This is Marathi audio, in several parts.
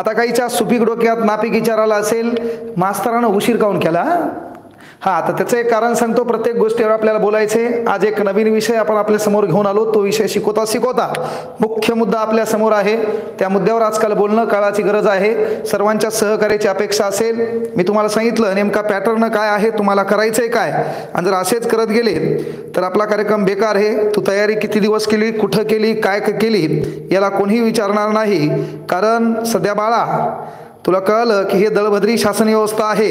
आता काहीच्या सुपीक डोक्यात नापिक विचाराला असेल मास्तरानं उशीर काऊन केला? हा आता त्याचं एक कारण सांगतो प्रत्येक गोष्टीवर आपल्याला बोलायचे आज एक नवीन विषय आपण आपल्यासमोर घेऊन आलो तो विषय शिकवता शिकवता. मुख्य मुद्दा आपल्यासमोर आहे. त्या मुद्द्यावर आजकाल बोलणं काळाची गरज आहे. सर्वांच्या सहकार्याची अपेक्षा असेल. मी तुम्हाला सांगितलं नेमका पॅटर्न काय आहे तुम्हाला करायचंय काय? आणि जर असेच करत गेले तर आपला कार्यक्रम बेकार आहे. तू तयारी किती दिवस केली कुठं केली काय केली याला कोणीही विचारणार नाही. कारण सध्या बाळा तुला कळलं की हे दळभद्री शासन व्यवस्था आहे?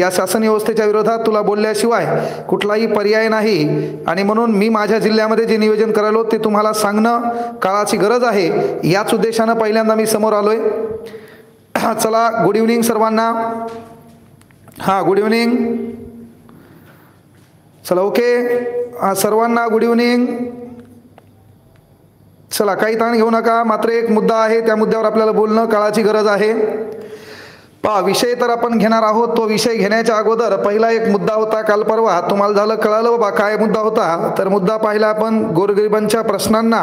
या शासन व्यवस्थेच्या विरोधात तुला बोलल्याशिवाय कुठलाही पर्याय नाही. आणि म्हणून मी माझ्या जिल्ह्यामध्ये जे नियोजन करायलो ते तुम्हाला सांगणं काळाची गरज आहे. याच उद्देशानं पहिल्यांदा मी समोर आलोय. चला गुड इव्हनिंग सर्वांना. हां गुड इव्हनिंग चला ओके सर्वांना गुड इव्हनिंग चला काही ताण घेऊ नका. मात्र एक मुद्दा आहे त्या मुद्द्यावर आपल्याला बोलणं काळाची गरज आहे. पहा विषय तर आपण घेणार आहोत. तो विषय घेण्याच्या अगोदर पहिला एक मुद्दा होता काल परवा तुम्हाला झालं कळालं बाबा काय मुद्दा होता? तर मुद्दा पाहिला आपण गोरगरिबांच्या प्रश्नांना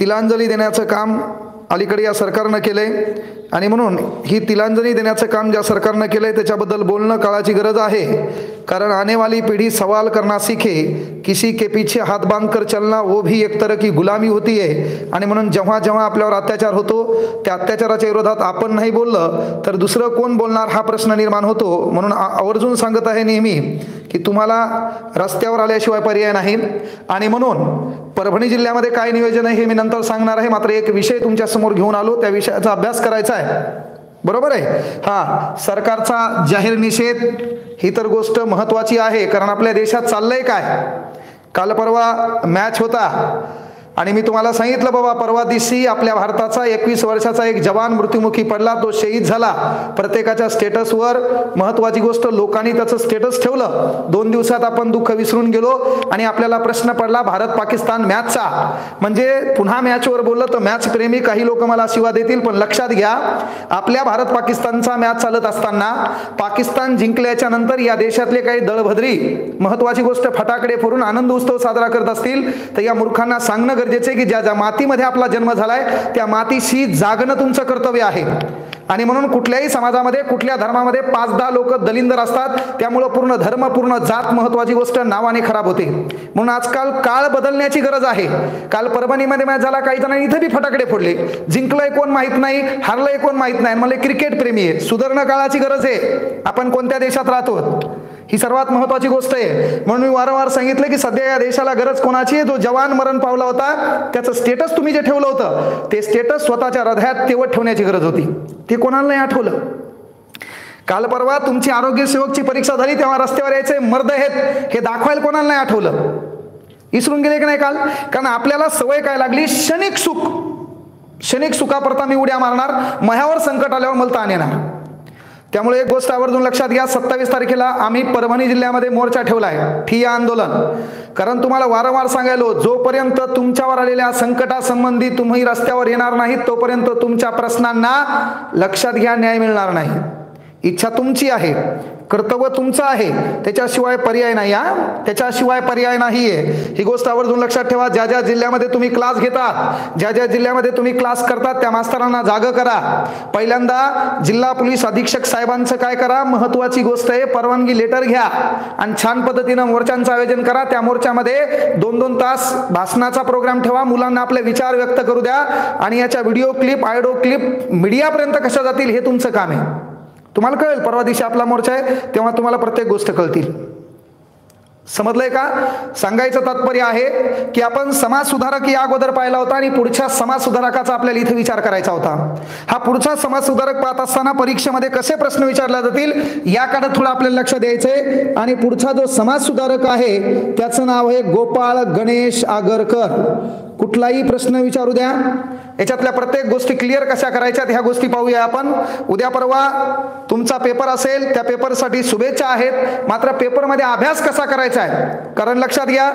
तिलांजली देण्याचं काम अलीकडे या सरकारनं केले आणि म्हणून ही तिलांजली देण्याचं काम ज्या सरकारनं केलंय त्याच्याबद्दल बोलणं काळाची गरज आहे. कारण आने वाली पिढी सवाल करना सीखे किसी के पीछे हात बांध कर चलना वो भी एक तरह की गुलामी होती आहे. आणि म्हणून जेव्हा जेव्हा आपल्यावर अत्याचार होतो त्या अत्याचाराच्या विरोधात आपण नाही बोललं तर दुसरं कोण बोलणार हा प्रश्न निर्माण होतो? म्हणून आवर्जून सांगत आहे नेहमी की तुम्हाला रस्त्यावर आल्याशिवाय पर्याय नाही. आणि म्हणून परभणी जिल्ह्यामध्ये काय नियोजन आहे हे मी नंतर सांगणार आहे. मात्र एक विषय तुमच्यासमोर घेऊन आलो त्या विषयाचा अभ्यास करायचा आहे. बरोबर आहे? हा सरकारचा जाहीर निषेध ही तर गोष्ट महत्वाची आहे कारण आपल्या देशात चाललंय काय? काल परवा मॅच होता. आणि मी तुम्हाला सांगितलं बाबा परवा दिवशी आपल्या भारताचा एकवीस वर्षाचा एक जवान मृत्युमुखी पडला. तो शहीद झाला. प्रत्येकाच्या स्टेटसवर महत्वाची गोष्ट लोकांनी त्याचं स्टेटस ठेवलं. दोन दिवसात आपण दुःख विसरून गेलो आणि आपल्याला प्रश्न पडला भारत पाकिस्तान मॅचचा. म्हणजे पुन्हा मॅचवर बोललं तर मॅच प्रेमी काही लोक मला शिवा देतील पण लक्षात घ्या आपल्या भारत पाकिस्तानचा मॅच चालत असताना पाकिस्तान जिंकल्याच्या नंतर या देशातले काही दळभद्री महत्वाची गोष्ट फटाकडे फोडून आनंद उत्सव साजरा करत असतील तर या मूर्खांना सांगणं गरजेचं आहे की ज्या ज्या मातीमध्ये आपला जन्म झालाय त्या मातीशी जागणं तुमचं कर्तव्य आहे. आणि म्हणून कुठल्याही समाजामध्ये कुठल्या धर्मामध्ये पाच दहा लोक दलिंदर असतात त्यामुळं पूर्ण धर्म पूर्ण जात महत्वाची गोष्ट नावाने खराब होते. म्हणून आजकाल काळ बदलण्याची गरज आहे. काल परभणीमध्ये मॅच झाला काही जणांनी इथे बी फटाकडे फोडले. जिंकलंय कोण माहीत नाही हारलंय कोण माहीत नाही. मला क्रिकेट प्रेमी आहे. सुधारणा काळाची गरज आहे. आपण कोणत्या देशात राहतो? ही सर्वात महत्वाची गोष्ट आहे. म्हणून मी वारंवार सांगितलं की सध्या या देशाला गरज कोणाची आहे? जो जवान मरण पावला होता त्याचं स्टेटस तुम्ही जे ठेवलं होतं ते स्टेटस स्वतःच्या हृदयात तेवत ठेवण्याची गरज होती. ते कोणाला नाही आठवलं. काल परवा तुमची आरोग्य सेवकची परीक्षा झाली तेव्हा रस्त्यावर यायचे मर्द आहेत. हे दाखवायला कोणाला नाही आठवलं? विसरून गेले की नाही काल? कारण आपल्याला सवय काय लागली? क्षणिक सुख. क्षणिक सुखापरता मी उड्या मारणार मह्यावर संकट आल्यावर मला ताण येणार. त्यामुळे एक गोष्ट आवर्जून लक्षात घ्या सत्तावीस तारखेला आम्ही परभणी जिल्ह्यामध्ये मोर्चा ठेवला आहे ठिया आंदोलन. कारण तुम्हाला वारंवार सांगायलो जोपर्यंत तुमच्यावर आलेल्या संकटासंबंधी तुम्ही रस्त्यावर येणार नाहीत तोपर्यंत तुमच्या प्रश्नांना लक्षात घ्या न्याय मिळणार नाही. इच्छा तुमची आहे कर्तव्य तुमचं आहे त्याच्याशिवाय पर्याय नाही हा? त्याच्याशिवाय पर्याय नाही आहे ही गोष्ट आवर्जून लक्षात ठेवा. ज्या ज्या जिल्ह्यामध्ये तुम्ही क्लास घेतात ज्या ज्या जिल्ह्यामध्ये तुम्ही क्लास करतात त्या मास्तरांना जाग करा. पहिल्यांदा जिल्हा पोलीस अधीक्षक साहेबांचं काय करा? महत्वाची गोष्ट आहे परवानगी लेटर घ्या आणि छान पद्धतीनं मोर्चांचं आयोजन करा. त्या मोर्चामध्ये दोन दोन तास भाषणाचा प्रोग्राम ठेवा. मुलांना आपले विचार व्यक्त करू द्या. आणि याच्या व्हिडिओ क्लिप आयडो क्लिप मीडियापर्यंत कशा जातील हे तुमचं काम आहे. तुम्हाला कळेल परवा दिवशी आपला मोर्चा आहे तेव्हा तुम्हाला प्रत्येक गोष्ट कळतील. समजलंय का? सांगायचं तात्पर्य आहे की आपण समाज सुधारक या अगोदर पाहिला होता आणि पुढच्या समाज सुधारकाचा आपल्याला इथे विचार करायचा होता. हा पुढचा समाज सुधारक पाहत असताना परीक्षेमध्ये कसे प्रश्न विचारले जातील याकडे थोडं आपल्याला लक्ष द्यायचंय. आणि पुढचा जो समाज सुधारक आहे त्याचं नाव आहे गोपाळ गणेश आगरकर. कुठलाही प्रश्न विचारू द्या. याच्यातल्या प्रत्येक गोष्टी क्लिअर कशा करायच्यात ह्या गोष्टी पाहूया आपण. उद्या परवा तुमचा पेपर असेल त्या पेपरसाठी शुभेच्छा आहेत. मात्र पेपरमध्ये अभ्यास कसा करायचा आहे? कारण लक्षात घ्या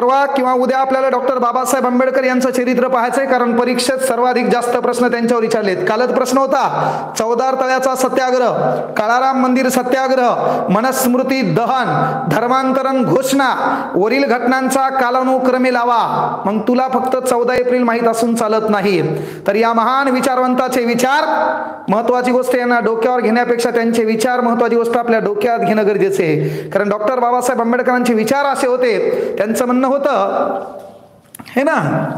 परवा किंवा उद्या आपल्याला डॉक्टर बाबासाहेब आंबेडकर यांचं चरित्र पाहायचंय कारण परीक्षेत सर्वाधिक जास्त प्रश्न त्यांच्यावर विचारलेत. कालच प्रश्न होता चौदार तळ्याचा सत्याग्रह काळाराम मंदिर सत्याग्रह मनस्मृती दहन धर्मांतरण घोषणा वरील घटनांचा कालानुक्रमे लावा. मग तुला फक्त चौदा एप्रिल माहीत असून चालत नाही. तर या महान विचारवंताचे विचार महत्वाची गोष्ट यांना डोक्यावर घेण्यापेक्षा त्यांचे विचार महत्वाची गोष्ट आपल्या डोक्यात घेणं गरजेचे आहे. कारण डॉक्टर बाबासाहेब आंबेडकरांचे विचार असे होते त्यांचं म्हणणं होतं. हे ना?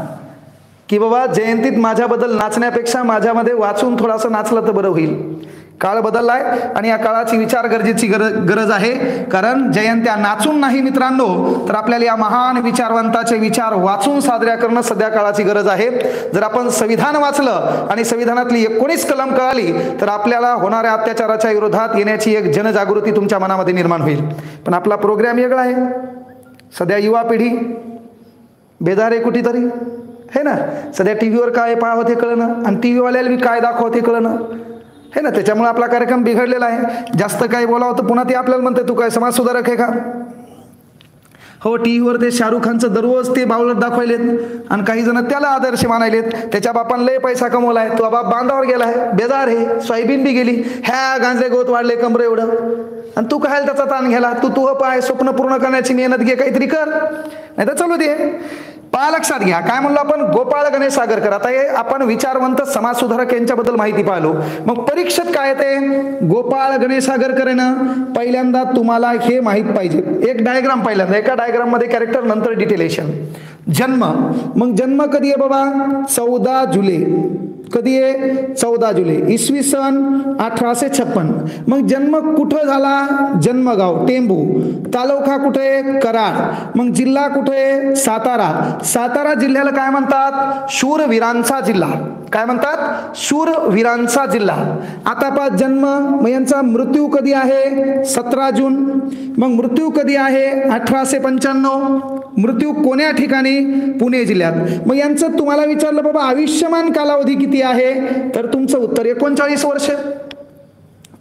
की बाबा जयंतीत माझ्याबद्दल नाचण्यापेक्षा माझ्यामध्ये वाचून थोडासा नाचलं तर बरं होईल. काळ बदललाय आणि या काळाची विचार गरजेची गरज गरज आहे. कारण जयंत्या नाचून नाही मित्रांनो तर आपल्याला या महान विचारवंताचे विचार वाचून साजऱ्या करणं सध्या काळाची गरज आहे. जर आपण संविधान वाचलं आणि संविधानातली एकोणीस कलम कळाली तर आपल्याला होणाऱ्या अत्याचाराच्या विरोधात येण्याची एक जनजागृती तुमच्या मनामध्ये निर्माण होईल. पण आपला प्रोग्राम वेगळा आहे. सध्या युवा पिढी बेदार आहे कुठेतरी हे ना? सध्या टी व्हीवर काय पाहावं ते कळणं आणि टी व्हीवाल्याला मी काय दाखवते कळणं हे ना? त्याच्यामुळे आपला कार्यक्रम बिघडलेला आहे. जास्त काही बोलावं तर पुन्हा ते आपल्याला म्हणते तू काय समाजसुधारक आहे का? हो टी व्हीवर ते शाहरुख खानचं दररोज ते बावलट दाखवायलेत आणि काही जण त्याला आदर्श मानायलेत. त्याच्या बापान लय पैसा कमवलाय. तो बाप बांधावर गेला आहे. बेजार आहे. सोयाबीन बी गेली. ह्या गांजे गोत वाढले कमर एवढं. आणि तू काय त्याचा ताण घ्याला तू तू पाय स्वप्न पूर्ण करण्याची मेहनत घे. काहीतरी कर. नाही तर चलू दे. पहा लक्षात घ्या. काय म्हणलो आपण? गोपाळ गणेश सागरकर आता हे आपण विचारवंत समाज सुधारक यांच्याबद्दल माहिती पाहिलो. मग परीक्षेत काय ते? गोपाळ गणेश सागरकर आहे ना पहिल्यांदा तुम्हाला हे माहीत पाहिजे. एक डायग्राम पहिल्यांदा एका डायग्राममध्ये कॅरेक्टर नंतर डिटेलेशन जन्म. मग जन्म कधी आहे बाबा? चौदा जुलै. कधी आहे? चौदा जुलै. इसवी सन अठराशे छप्पन. मग जन्म कुठं झाला? जन्मगाव टेंबू. तालुका कुठे? कराड. मग जिल्हा कुठे? सातारा. सातारा जिल्ह्याला काय म्हणतात? शूरवीरांचा जिल्हा. काय म्हणतात? शूरवीरांचा जिल्हा. आता पा जन्म. मग यांचा मृत्यू कधी आहे? सतरा जून. मग मृत्यू कधी आहे? अठराशे पंच्याण्णव. मृत्यू कोण्या ठिकाणी? पुणे जिल्ह्यात. मग यांचं तुम्हाला विचारलं बाबा आयुष्यमान कालावधी किती आहे? तर तुमचं उत्तर एकोणचाळीस वर्ष.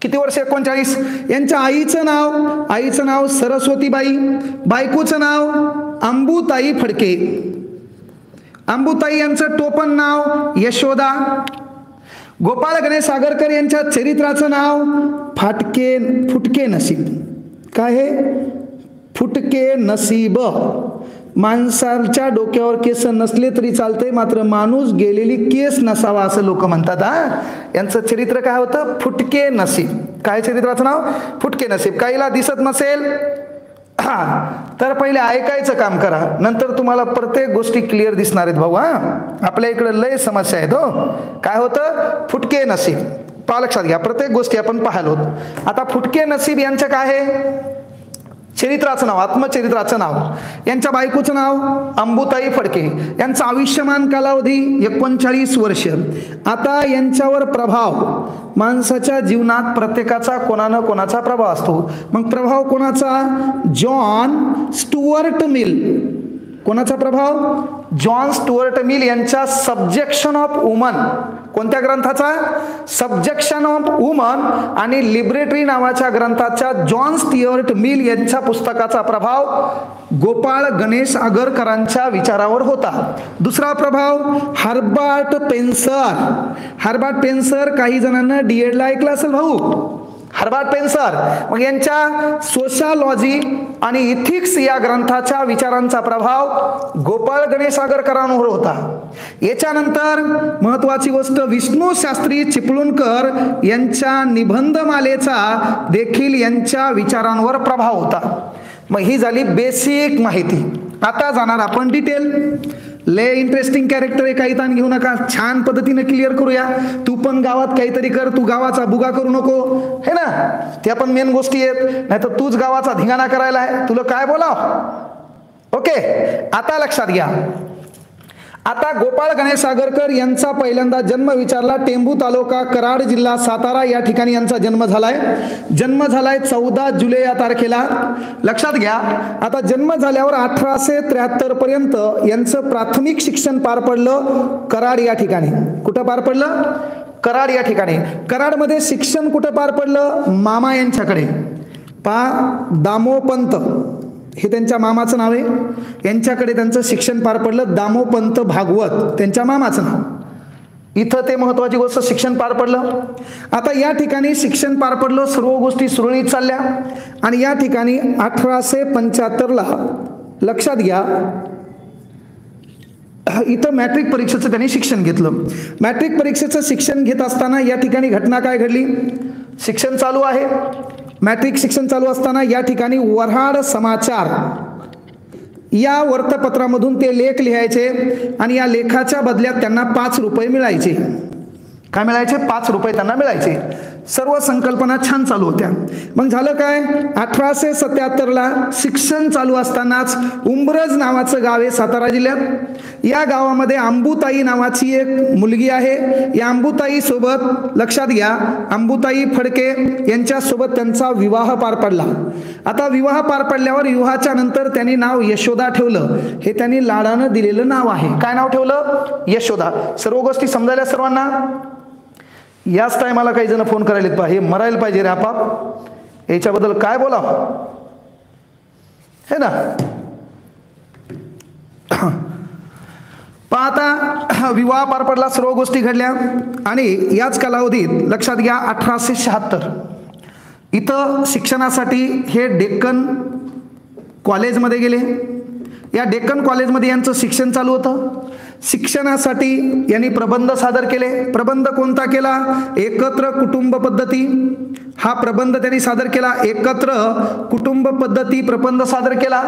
किती वर्ष एकोणचाळीस? यांच्या आईचं नाव आईचं नाव सरस्वतीबाई बायकोचं नाव अंबुताई फडके. अंबुताई यांचं टोपण नाव यशोदा. गोपाळ गणेश सागरकर यांच्या चरित्राचं नाव फाटके फुटके नसीब. काय हे? फुटके नसीब. माणसाच्या डोक्यावर केस नसले तरी चालते मात्र माणूस गेलेली केस नसावा असं लोक म्हणतात हा? यांचं चरित्र काय होतं? फुटके नसीब. काय चरित्राचं नाव? फुटके नसीब. काहीला दिसत नसेल हा? तर पहिले ऐकायचं काम करा. नंतर तुम्हाला प्रत्येक गोष्टी क्लिअर दिसणार आहेत भाऊ हा? आपल्या इकडे लय समस्या आहेत हो. काय होतं? फुटके नसीब. पा लक्षात घ्या. प्रत्येक गोष्टी आपण पाहायला होत आता फुटके नसीब यांचं काय आहे? चरित्राचं नाव आत्मचरित्राचं नाव. यांच्या बायकोचं नाव अंबुताई फडके. यांचा आयुष्यमान कालावधी एकोणचाळीस वर्ष. आता यांच्यावर प्रभाव. माणसाच्या जीवनात प्रत्येकाचा कोणानं कोणाचा प्रभाव असतो. मग प्रभाव कोणाचा? John Stuart Mill. कोणाचा प्रभाव? जॉन स्टुअर्ट मिल यांच्या सब्जेक्शन ऑफ वुमन कोणत्या ग्रंथाचा? सब्जेक्शन ऑफ वुमन आणि लिबरेटरी नावाच्या ग्रंथाच्या जॉन स्टिअर्ट मिल यांच्या पुस्तकाचा प्रभाव गोपाळ गणेश आगरकरांच्या विचारावर होता. दुसरा प्रभाव हार्बार्ट पेन्सर. हार्बार्ट पेन्सर काही जणांना डीएडला ऐकलं असेल भाऊ? हर्बार्ट पेन्सर. मग यांच्या सोशलॉजी आणि इथिक्स या ग्रंथाच्या विचारांचा प्रभाव गोपाळ गणेश आगरकरांवर होता. याच्यानंतर महत्वाची गोष्ट विष्णू शास्त्री चिपळूणकर यांच्या निबंधमालेचा देखील यांच्या विचारांवर प्रभाव होता. मग ही झाली बेसिक माहिती. आता जाणार आपण डिटेल ले इंटरेस्टिंग कॅरेक्टर आहे काही ताण घेऊ नका. छान पद्धतीने क्लिअर करूया. तू पण गावात काहीतरी कर तू गावाचा बुगा करू नको. हे ना? त्या पण मेन गोष्टी आहेत. नाही तर तूच गावाचा धिंगाणा करायला आहे. तुला काय बोलाव? ओके आता लक्षात घ्या. आता गोपाळ गणेश सागरकर यांचा पहिल्यांदा जन्म विचारला. टेंबू तालुका कराड जिल्हा सातारा या ठिकाणी यांचा जन्म झालाय. जन्म झालाय चौदा जुलै या तारखेला. लक्षात घ्या आता जन्म झाल्यावर अठराशे त्र्याहत्तर पर्यंत यांचं प्राथमिक शिक्षण पार पडलं कराड या ठिकाणी. कुठं पार पडलं? कराड या ठिकाणी. कराडमध्ये शिक्षण कुठं पार पडलं? मामा यांच्याकडे. पा. दामोपंत. हे त्यांच्या मामाचं नाव आहे. यांच्याकडे त्यांचं शिक्षण पार पडलं. दामोपंत भागवत त्यांच्या मामाचं नाव. इथं ते महत्वाची गोष्ट शिक्षण पार पडलं. आता या ठिकाणी शिक्षण पार पडलं सर्व गोष्टी सुरळीत चालल्या. आणि या ठिकाणी अठराशे पंच्याहत्तरला लक्षात घ्या इथं मॅट्रिक परीक्षेचं त्यांनी शिक्षण घेतलं. मॅट्रिक परीक्षेचं शिक्षण घेत असताना या ठिकाणी घटना काय घडली? शिक्षण चालू आहे. मॅट्रिक शिक्षण चालू असताना या ठिकाणी वऱ्हाड समाचार. या वर्तपत्रामधून ते लेख लिहायचे आणि या लेखाच्या बदल्यात त्यांना पाच रुपये मिळायचे. काय मिळायचे? पाच रुपये त्यांना मिळायचे. सर्व संकल्पना छान चालू होत्या. मग झालं काय? अठराशे सत्याहत्तरला शिक्षण चालू असतानाच उंबरज नावाचं गाव आहे सातारा जिल्ह्यात. या गावामध्ये अंबुताई नावाची एक मुलगी आहे. या अंबुताई सोबत लक्षात घ्या अंबुताई फडके यांच्यासोबत त्यांचा विवाह पार पडला. आता विवाह पार पडल्यावर विवाहाच्या नंतर त्यांनी नाव यशोदा ठेवलं. हे त्यांनी लाडानं दिलेलं नाव आहे. काय नाव ठेवलं? यशोदा. सर्व गोष्टी समजायला सर्वांना? याच टायमाला काही जण फोन करायलेत पहा हे मरायला पाहिजे रे आपाप. याच्याबद्दल काय बोला हे ना? आता विवाह पार पडला सर्व गोष्टी घडल्या. आणि याच कालावधीत लक्षात घ्या अठराशे शहात्तर. इथं शिक्षणासाठी हे डेक्कन कॉलेजमध्ये गेले. या डेक्कन कॉलेजमध्ये यांचं शिक्षण चालू होतं. शिक्षणासाठी यांनी प्रबंध सादर केले. प्रबंध कोणता केला? एकत्र कुटुंब पद्धती. हा प्रबंध त्यांनी सादर केला. एकत्र कुटुंब पद्धती प्रबंध सादर केला.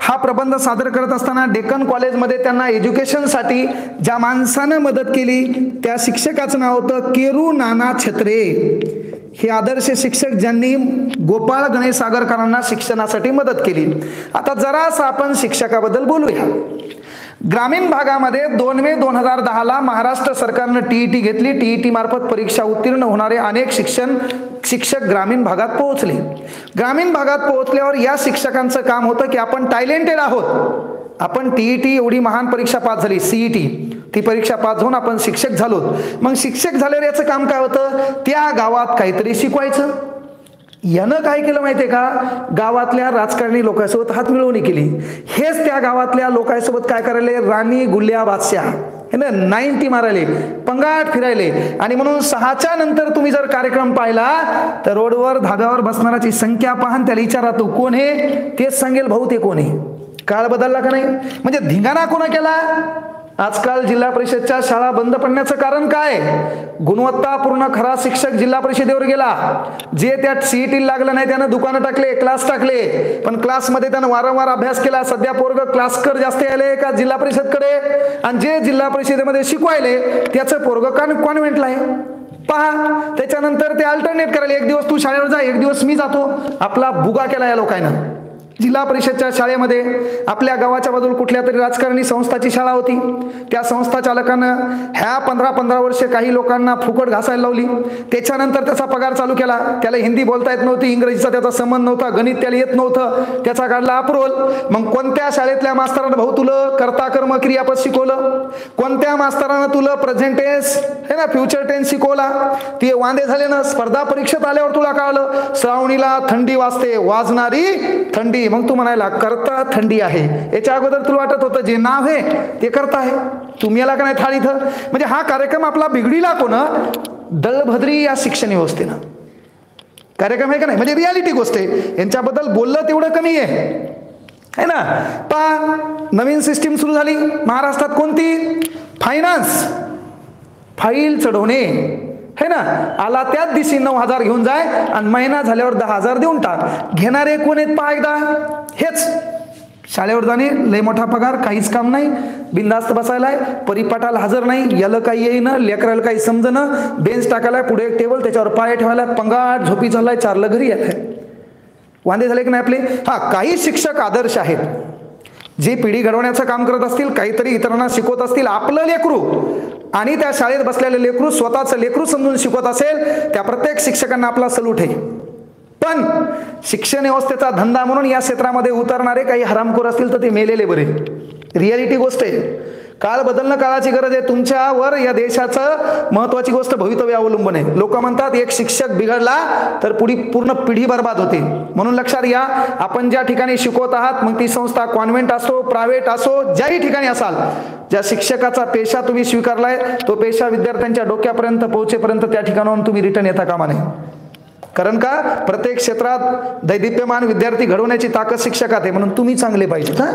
हा प्रबंध सादर करत असताना डेक्कन कॉलेजमध्ये त्यांना एज्युकेशनसाठी ज्या माणसानं मदत केली त्या शिक्षकाचं नाव होतं केरू नाना छत्रे. हे आदर्श शिक्षक ज्यांनी गोपाळ गणेश सागरकरांना शिक्षणासाठी मदत केली. आता जरासं आपण शिक्षकाबद्दल बोलूया. ग्रामीण भागामध्ये दोन मे दोन हजार दहाला महाराष्ट्र सरकारनं टीईटी घेतली. टीईटी मार्फत परीक्षा उत्तीर्ण होणारे अनेक शिक्षण शिक्षक ग्रामीण भागात पोहोचले. ग्रामीण भागात पोहोचल्यावर या शिक्षकांचं काम होतं की आपण टॅलेंटेड आहोत. आपण टीईटी एवढी महान परीक्षा पास झाली. सीईटी ती परीक्षा पास होऊन आपण शिक्षक झालो मग शिक्षक झाल्यावर याचं काम काय होतं? त्या गावात काहीतरी शिकवायचं. यानं काय केलं माहितीये का? गावातल्या राजकारणी लोकांसोबत हात मिळवणी केली. हेच त्या गावातल्या लोकांसोबत काय करायले? राणी गुल्ल्या बादशाह. हे ना नाईन्टी मारायले पंगाट फिरायले. आणि म्हणून सहाच्या नंतर तुम्ही जर कार्यक्रम पाहिला तर रोडवर धाब्यावर बसणाराची संख्या पाहून त्याला विचारा तू कोण हे? तेच सांगेल भाऊ ते कोण आहे काळ बदलला का नाही? म्हणजे धिंगाणा कोणा केला? आजकाल जिल्हा परिषदच्या शाळा बंद पडण्याचं कारण काय? गुणवत्तापूर्ण खरा शिक्षक जिल्हा परिषदेवर गेला. जे त्यात सीईटी लागलं नाही त्यानं दुकानं टाकले क्लास टाकले. पण क्लासमध्ये त्यानं वारंवार अभ्यास केला. सध्या पोरग क्लासकर जास्त आले का जिल्हा परिषदकडे? आणि जे जिल्हा परिषदेमध्ये शिकवायले त्याचं पोरग कान कॉन्व्हेंटला आहे. पहा त्याच्यानंतर ते अल्टरनेट करायला एक दिवस तू शाळेवर जा एक दिवस मी जातो. आपला बुगा केला या लोकांना जिल्हा परिषदच्या शाळेमध्ये आपल्या गावाच्या बाजूला कुठल्या तरी राजकारणी संस्थाची शाळा होती. त्या संस्था चालकानं ह्या पंधरा पंधरा वर्षे काही लोकांना फुकट घासायला लावली. त्याच्यानंतर त्याचा पगार चालू केला. त्याला हिंदी बोलता येत नव्हती इंग्रजीचा त्याचा संबंध नव्हता गणित त्याला येत नव्हतं. त्याचा काढला अप्रोल. मग कोणत्या शाळेतल्या मास्तरानं भाऊ तुला करता कर्म क्रियापद शिकवलं? कोणत्या मास्तरानं तुला प्रेझेंट टेन्स हे ना फ्युचर टेन्स शिकवला? ते वांदे झाले ना स्पर्धा परीक्षेत आल्यावर तुला कळलं. श्रावणीला थंडी वाजते वाजणारी थंडी मग तू म्हणायला करता थंडी आहे. याच्या अगोदर तुला वाटत होतं जे नाव आहे ते करता आहे. तुम्ही याला का नाही थाळी इथं म्हणजे हा कार्यक्रम आपला बिघडीला कोण दळभद्री या शिक्षण व्यवस्थेनं. कार्यक्रम आहे का नाही? म्हणजे रियालिटी गोष्ट आहे. यांच्याबद्दल बोललं तेवढं कमी आहे. है ना? पा नवीन सिस्टीम सुरू झाली. महाराष्ट्रात कोणती? फायनान्स फाईल चढवणे. हे ना? आला त्याच दिवशी नऊ हजार घेऊन जाय आणि महिना झाल्यावर दहा हजार देऊन टाक. घेणारे कोण आहेत पहा एकदा? हेच. शाळेवर जाणे लय मोठा पगार काहीच काम नाही. बिंदास्त बसायलाय परिपाठाला हजर नाही याला काही येईन लेकराला काही समजणं. बेंच टाकायला पुढे एक टेबल त्याच्यावर पाय ठेवायला पंगाट झोपी झालाय चारलं घरी येत आहे वांदे झाले की नाही आपले? हा काही शिक्षक आदर्श आहेत. जे पिढी घडवण्याचं काम करत असतील काहीतरी इतरांना शिकवत असतील आपलं लेकरू. आणि त्या शाळेत बसलेले लेकरू स्वतःचं लेकरू समजून शिकवत असेल त्या प्रत्येक शिक्षकांना आपला सलूट आहे. पण शिक्षण व्यवस्थेचा धंदा म्हणून या क्षेत्रामध्ये उतरणारे काही हरामखोर असतील तर ते मेलेले बरे. रियालिटी गोष्ट आहे. काळ बदलणं काळाची गरज आहे. तुमच्यावर या देशाचं महत्वाची गोष्ट भवितव्य अवलंबून आहे. लोक म्हणतात एक शिक्षक बिघडला तर पुढी पूर्ण पिढी बर्बाद होते. म्हणून लक्षात घ्या आपण ज्या ठिकाणी शिकवत आहात मग ती संस्था कॉन्व्हेंट असो प्रायव्हेट असो ज्याही ठिकाणी असाल ज्या शिक्षकाचा पेशा तुम्ही स्वीकारलाय तो पेशा विद्यार्थ्यांच्या डोक्यापर्यंत पोहोचेपर्यंत त्या ठिकाणाहून तुम्ही रिटर्न येता कामा नये. कारण का? प्रत्येक क्षेत्रात दैदिप्यमान विद्यार्थी घडवण्याची ताकद शिक्षकात आहे. म्हणून तुम्ही चांगले पाहिजेत हा?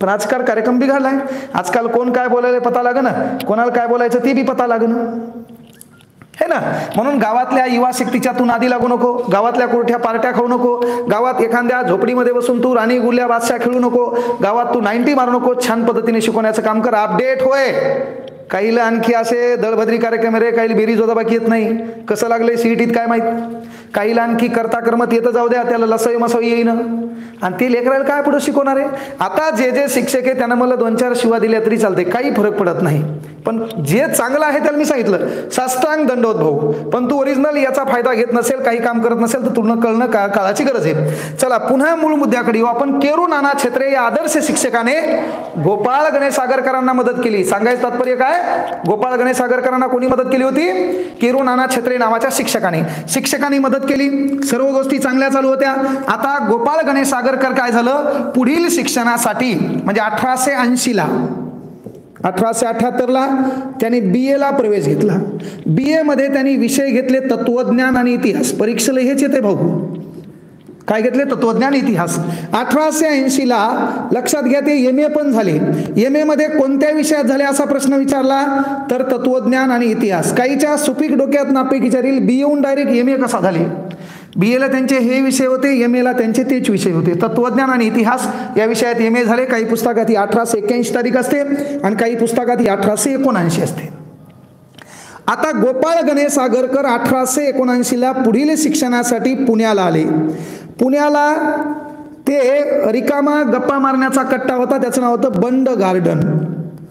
पण आजकाल कार्यक्रम बिघडलाय. आजकाल कोण काय बोलायला पता लागणं? कोणाला काय बोलायचं ते बी पता लागणं. हे ना? म्हणून गावातल्या युवा शक्तीच्या तू नादी लागू नको. गावातल्या कोठ्या पार्ट्या खाऊ नको. गावात एखाद्या झोपडीमध्ये बसून तू राणी गुल्या बादशाह खेळू नको. गावात तू नाईन्टी मारू नको. छान पद्धतीने शिकवण्याचं काम कर. अपडेट होय. काहीला आणखी असे दळभद्री कार्यक्रम रे. काही बेरीज होता बाकी येत नाही. कसं लागलंय? सीईटीत काय माहीत? काहीला आणखी करता कर्मत येतं जाऊ द्या त्याला लसोई मसोई येईन. आणि ते लेकराला काय पुढे शिकवणार आहे? आता जे जे शिक्षक आहे त्यांना मला दोन चार शिवा दिल्या तरी चालते काही फरक पडत नाही. पण जे चांगलं आहे त्याला मी सांगितलं. साष्टांग दंडवत भाऊ पण तू ओरिजिनल याचा फायदा घेत नसेल काही काम करत नसेल तर तुला कळणं का काळाची गरज आहे. चला पुन्हा मूळ मुद्द्याकडे येऊ. आपण केरू नाना छत्रे या आदर्श शिक्षकाने गोपाळ गणेश आगरकरांना मदत केली. सांगायचं तात्पर्य काय? गोपाळ गणेश आगरकरांना कोणी मदत केली होती? केरू नाना छत्रे नावाच्या शिक्षकाने. शिक्षकांनी मदत केली. सर्व गोष्टी चांगल्या चालू होत्या. आता गोपाळ गणेश आगरकर काय झालं? पुढील शिक्षणासाठी म्हणजे अठराशे ऐंशीला अठराशे अठ्याहत्तरला त्यांनी बी एला प्रवेश घेतला. बी एमध्ये त्यांनी विषय घेतले तत्वज्ञान आणि इतिहास. परीक्षेला हेच येते भाऊ. काय घेतले? तत्वज्ञान इतिहास. अठराशे ऐंशीला लक्षात घ्या ते एम ए पण झाले. एम एमध्ये कोणत्या विषयात झाले असा प्रश्न विचारला? तर तत्वज्ञान आणि इतिहास. काहीच्या सुपीक डोक्यात नापिक विचारील. बी येऊन डायरेक्ट एम ए कसा झाले? बी एला त्यांचे हे विषय होते एम एला त्यांचे तेच विषय होते. तत्वज्ञान आणि इतिहास या विषयात एम ए झाले. काही पुस्तकात ही अठराशे एक्क्याऐंशी तारीख असते आणि काही पुस्तकात ही अठराशे एकोणऐंशी असते. आता गोपाळ गणेश आगरकर अठराशे एकोणऐंशीला पुढील शिक्षणासाठी पुण्याला आले. पुण्याला ते रिकामा गप्पा मारण्याचा कट्टा होता. त्याचं नाव होतं बंड गार्डन.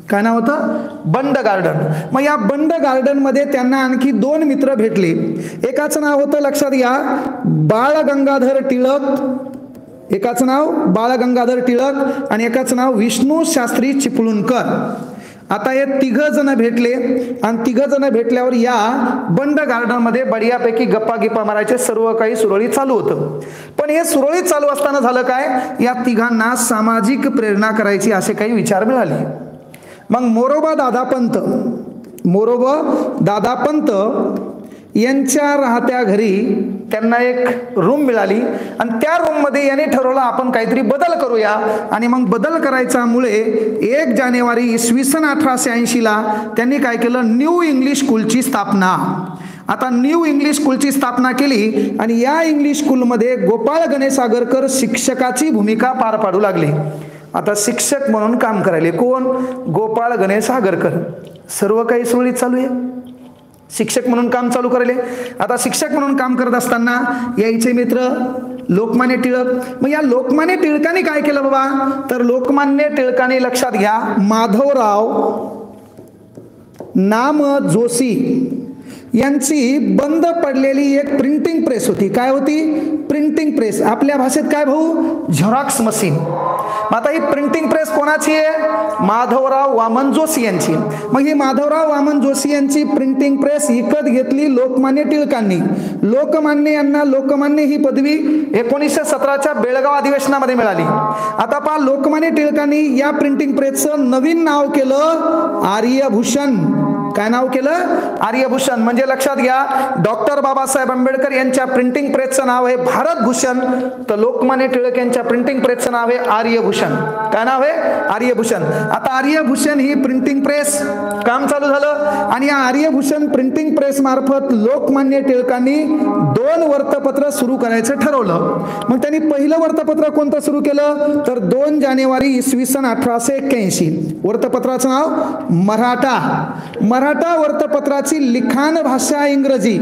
काय नाव होतं? बंड गार्डन. मग या बंड गार्डनमध्ये त्यांना आणखी दोन मित्र भेटले. एकाचं नाव होतं लक्षात घ्या बाळ गंगाधर टिळक. एकाचं नाव बाळ गंगाधर टिळक आणि एकाचं नाव विष्णू शास्त्री चिपळूणकर. आता हे तिघ जण भेटले आणि तिघ जण भेटल्यावर या बंड गार्डनमध्ये बढियापैकी गप्पा गिप्पा मारायचे सर्व काही सुरळीत चालू होतं. पण हे सुरळीत चालू असताना झालं काय? या तिघांना सामाजिक प्रेरणा करायची असे काही विचार मिळाले. मग मोरोबा दादापंत मोरोबा दादापंत यांच्या राहत्या घरी त्यांना एक रूम मिळाली. आणि त्या रूममध्ये याने ठरवलं आपण काहीतरी बदल करूया. आणि मग बदल करायच्यामुळे एक जानेवारी इसवी सन अठराशे ऐंशीला त्यांनी काय केलं? न्यू इंग्लिश स्कूलची स्थापना. आता न्यू इंग्लिश स्कूलची स्थापना केली आणि या इंग्लिश स्कूलमध्ये गोपाळ गणेश आगरकर शिक्षकाची भूमिका पार पाडू लागली. आता शिक्षक म्हणून काम करायले. कोण? गोपाळ गणेश आगरकर. सर्व काही सुरळीत चालू आहे. शिक्षक म्हणून काम चालू करायले. आता शिक्षक म्हणून काम करत असताना यायचे मित्र लोकमान्य टिळक. मग या लोकमान्य टिळकाने काय केलं बाबा? तर लोकमान्य टिळकाने लक्षात घ्या माधवराव नाम जोशी यांची बंद पडलेली एक प्रिंटिंग प्रेस होती. काय होती? प्रिंटिंग प्रेस आपल्या भाषेत काय भाऊ? झेरॉक्स मशीन आता ही प्रिंटिंग प्रेस कोणाची आहे? माधवराव वामन जोशी यांची. मग ही माधवराव वामन जोशी यांची प्रिंटिंग प्रेस विकत घेतली लोकमान्य टिळकांनी. लोकमान्य यांना लोकमान्य ही पदवी एकोणीसशे सतराच्या बेळगाव अधिवेशनामध्ये मिळाली. आता पहा लोकमान्य टिळकांनी या प्रिंटिंग प्रेसचं नवीन नाव केलं आर्यभूषण. काय नाव केलं? आर्यभूषण. म्हणजे लक्षात घ्या डॉक्टर बाबासाहेब आंबेडकर यांच्या प्रिंटिंग प्रेसचं नाव आहे भारत भूषण. तर लोकमान्य टिळक यांच्या प्रिंटिंग प्रेसचं नाव आहे आर्यभूषण. काय नाव आहे? आर्यभूषण. आता आर्यभूषण ही प्रिंटिंग प्रेस काम चालू झालं. आणि या आर्यभूषण प्रिंटिंग प्रेस मार्फत लोकमान्य टिळकांनी दोन वर्तपत्र सुरू करायचं ठरवलं. मग त्यांनी पहिलं वर्तपत्र कोणतं सुरू केलं? तर दोन जानेवारी इसवी सन अठराशे एक्क्याऐंशी. वर्तपत्राचं नाव मराठा. मराठा मराठा वर्तपत्राची लिखाण भाषा इंग्रजी.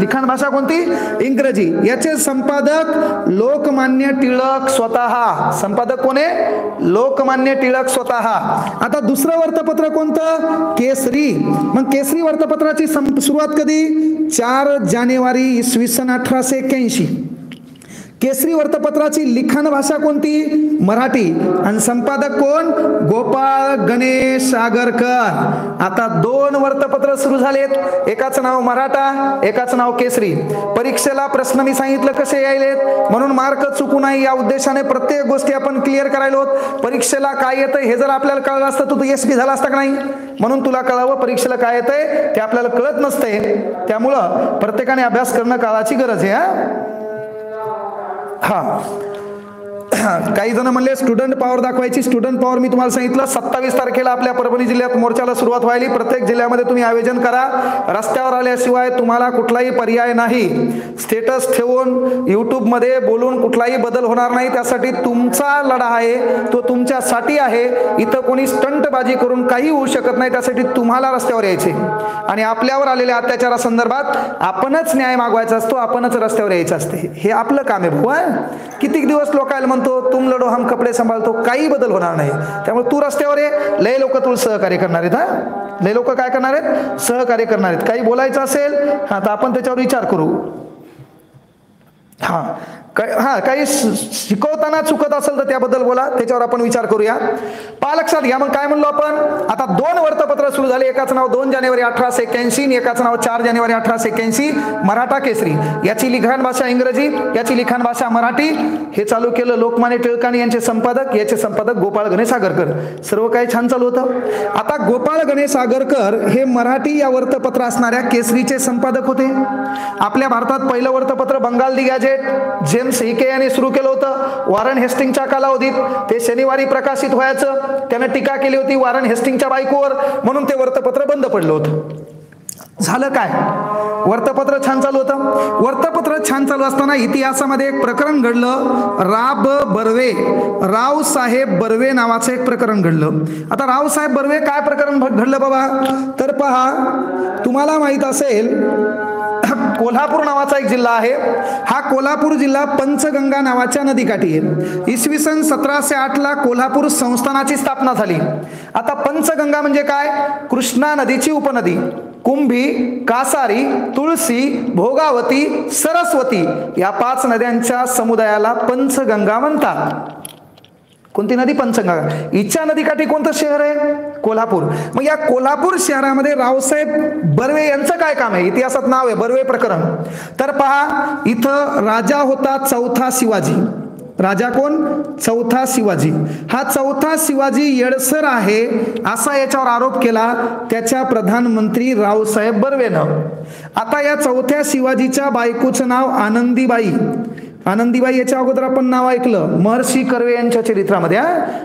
लिखाण भाषा कोणती? इंग्रजी. याचे संपादक लोकमान्य टिळक स्वतः. संपादक कोण आहे? लोकमान्य टिळक स्वतः. आता दुसरं वर्तपत्र कोणतं? केसरी. मग केसरी वर्तपत्राची सुरुवात कधी? चार जानेवारी इसवी सन अठराशे एक्क्याऐंशी. केसरी वर्तपत्राची लिखाण भाषा कोणती? मराठी. आणि संपादक कोण? गोपाळ गणेश सागरकर आता दोन वर्तपत्र सुरू झालेत. एकाच नाव मराठा एकाच नाव केसरी. परीक्षेला प्रश्न मी सांगितलं कसे यायलेत? म्हणून मार्क चुकू नाही या उद्देशाने प्रत्येक गोष्टी आपण क्लिअर करायलो परीक्षेला काय येतं हे जर आपल्याला कळलं असतं तू एस झाला असता का नाही? म्हणून तुला कळावं परीक्षेला काय येतंय ते आपल्याला कळत नसते त्यामुळं प्रत्येकाने अभ्यास करणं काळाची गरज आहे हा. हा काही जण म्हणले स्टुडंट पॉवर दाखवायची. स्टुडंट पॉवर मी तुम्हाला सांगितलं सत्तावीस तारखेला आपल्या परभणी जिल्ह्यात मोर्चाला सुरुवात व्हायली. प्रत्येक जिल्ह्यामध्ये तुम्ही आयोजन करा. रस्त्यावर आल्याशिवाय तुम्हाला कुठलाही पर्याय नाही. स्टेटस ठेवून युट्यूबमध्ये बोलून कुठलाही बदल होणार नाही. त्यासाठी तुमचा लढा आहे. तो तुमच्यासाठी आहे. इथं कोणी स्टंटबाजी करून काही होऊ शकत नाही. त्यासाठी तुम्हाला रस्त्यावर यायचे. आणि आपल्यावर आलेल्या अत्याचारासंदर्भात आपणच न्याय मागवायचा असतो. आपणच रस्त्यावर यायचं असते. हे आपलं काम आहे भाऊ कितीक दिवस लोकायला म्हणतो? तुम लढो हम कपडे सांभाळतो काही बदल होणार नाही. त्यामुळे तू रस्त्यावर आहे लय लोक तुला सहकार्य करणार आहेत हा? लय लोक काय करणार आहेत? सहकार्य करणार आहेत. काही बोलायचं असेल हा तर आपण त्याच्यावर विचार करू. हा. काय हा काही शिकवताना चुकत असेल तर त्याबद्दल बोला. त्याच्यावर आपण विचार करूया. पा लक्षात घ्या. मग काय म्हणलो आपण? आता दोन वर्तपत्र सुरू झाले. एकाच नाव दोन जानेवारी अठराशे एक्याऐंशी एकाच नाव चार जानेवारी अठराशे एक्याऐंशी मराठा केसरी. याची लिखाण भाषा इंग्रजी याची लिखाण भाषा मराठी. हे चालू केलं लोकमान्य टिळकाणी यांचे संपादक. याचे संपादक गोपाळ गणेश आगरकर. सर्व काही छान चालू होतं. आता गोपाळ गणेश आगरकर हे मराठी या वर्तपत्र असणाऱ्या केसरीचे संपादक होते. आपल्या भारतात पहिलं वर्तपत्र Bengal the gazette James Hicky यांनी सुरू केलं होतं. वॉरन हेस्टिंगच्या कालावधीत ते शनिवारी प्रकाशित व्हायचं. त्यानं टीका केली होती वॉरन हेस्टिंगच्या बायकोवर. म्हणून ते वर्तपत्र बंद पडलं होतं. झालं काय? वर्तपत्र छान चालू होतं. वर्तपत्र छान चालू असताना इतिहासामध्ये एक प्रकरण घडलं. राब बर्वे. रावसाहेब बर्वे नावाचं एक प्रकरण घडलं. आता रावसाहेब बर्वे काय प्रकरण घडलं बाबा? तर पहा तुम्हाला माहीत असेल कोल्हापूर नावाचा एक जिल्हा आहे. हा कोल्हापूर जिल्हा पंचगंगा नावाच्या नदीकाठी आहे. इसवी सन सतराशे आठला कोल्हापूर संस्थानाची स्थापना झाली. आता पंचगंगा म्हणजे काय? कृष्णा नदीची उपनदी. कुंभी कासारी तुळसी भोगावती सरस्वती या पाच नद्यांच्या समुदायाला पंचगंगा म्हणतात. कोणती नदी? पंचगंगा. इच्छा नदीकाठी कोणतं शहर आहे? कोल्हापूर. मग या कोल्हापूर शहरामध्ये रावसाहेब बर्वे यांचं काय काम आहे? इतिहासात नाव आहे बर्वे प्रकरण. तर पहा इथं राजा होता चौथा शिवाजी. राजा कोण? चौथा शिवाजी. हा चौथा शिवाजी येडसर आहे असा याच्यावर आरोप केला त्याच्या प्रधानमंत्री रावसाहेब बर्वेनं. आता या चौथ्या शिवाजीच्या बायकोचं नाव आनंदीबाई. आनंदीबाई याच्या अगोदर आपण नाव ऐकलं. महर्षी कर्वे यांच्या चरित्रामध्ये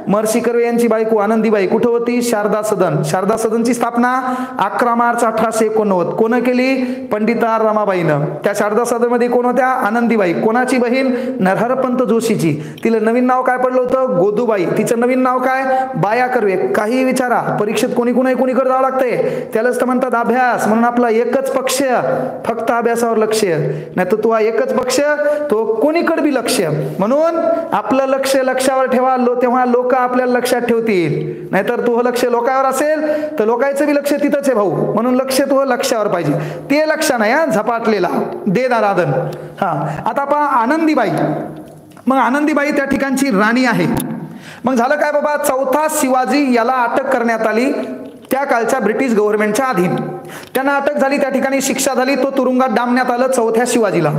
महर्षी कर्वे यांची बायको आनंदीबाई. कुठं होती? शारदा सदन. शारदा सदनची स्थापना अकरा मार्च अठराशे एकोणनव्वद. कोण केली? पंडिता रमाबाईनं. त्या शारदा सदनमध्ये कोण होत्या? आनंदीबाई. कोणाची बहीण? नरहरपंत जोशीची. तिला नवीन नाव काय पडलं होतं? गोदूबाई. तिचं नवीन नाव काय? बाया कर्वे. काही विचारा. परीक्षेत कोणी कोणी कोणीकडे जावं लागतंय. त्यालाच तर म्हणतात अभ्यास. म्हणून आपला एकच पक्ष. फक्त अभ्यासावर लक्ष. नाही तर तू एकच पक्ष तो कोण कोणीकडे बी लक्ष? म्हणून आपलं लक्ष लक्षावर ठेवा लो तेव्हा लोक आपल्याला लक्षात ठेवतील. नाहीतर तुह लक्ष लोकांवर असेल तर लोकांचं बी लक्ष तिथंच आहे भाऊ. म्हणून लक्ष तुह लक्षावर पाहिजे. ते लक्ष नाही हा झपाटलेला. दे दाराधन हा. आता पहा आनंदीबाई. मग आनंदीबाई त्या ठिकाणची राणी आहे. मग झालं काय बाबा? चौथा शिवाजी याला अटक करण्यात आली. त्या काळच्या ब्रिटिश गव्हर्नमेंटच्या अधीन. त्यांना अटक झाली त्या ठिकाणी शिक्षा झाली तो तुरुंगात डांबण्यात आलं चौथ्या शिवाजीला.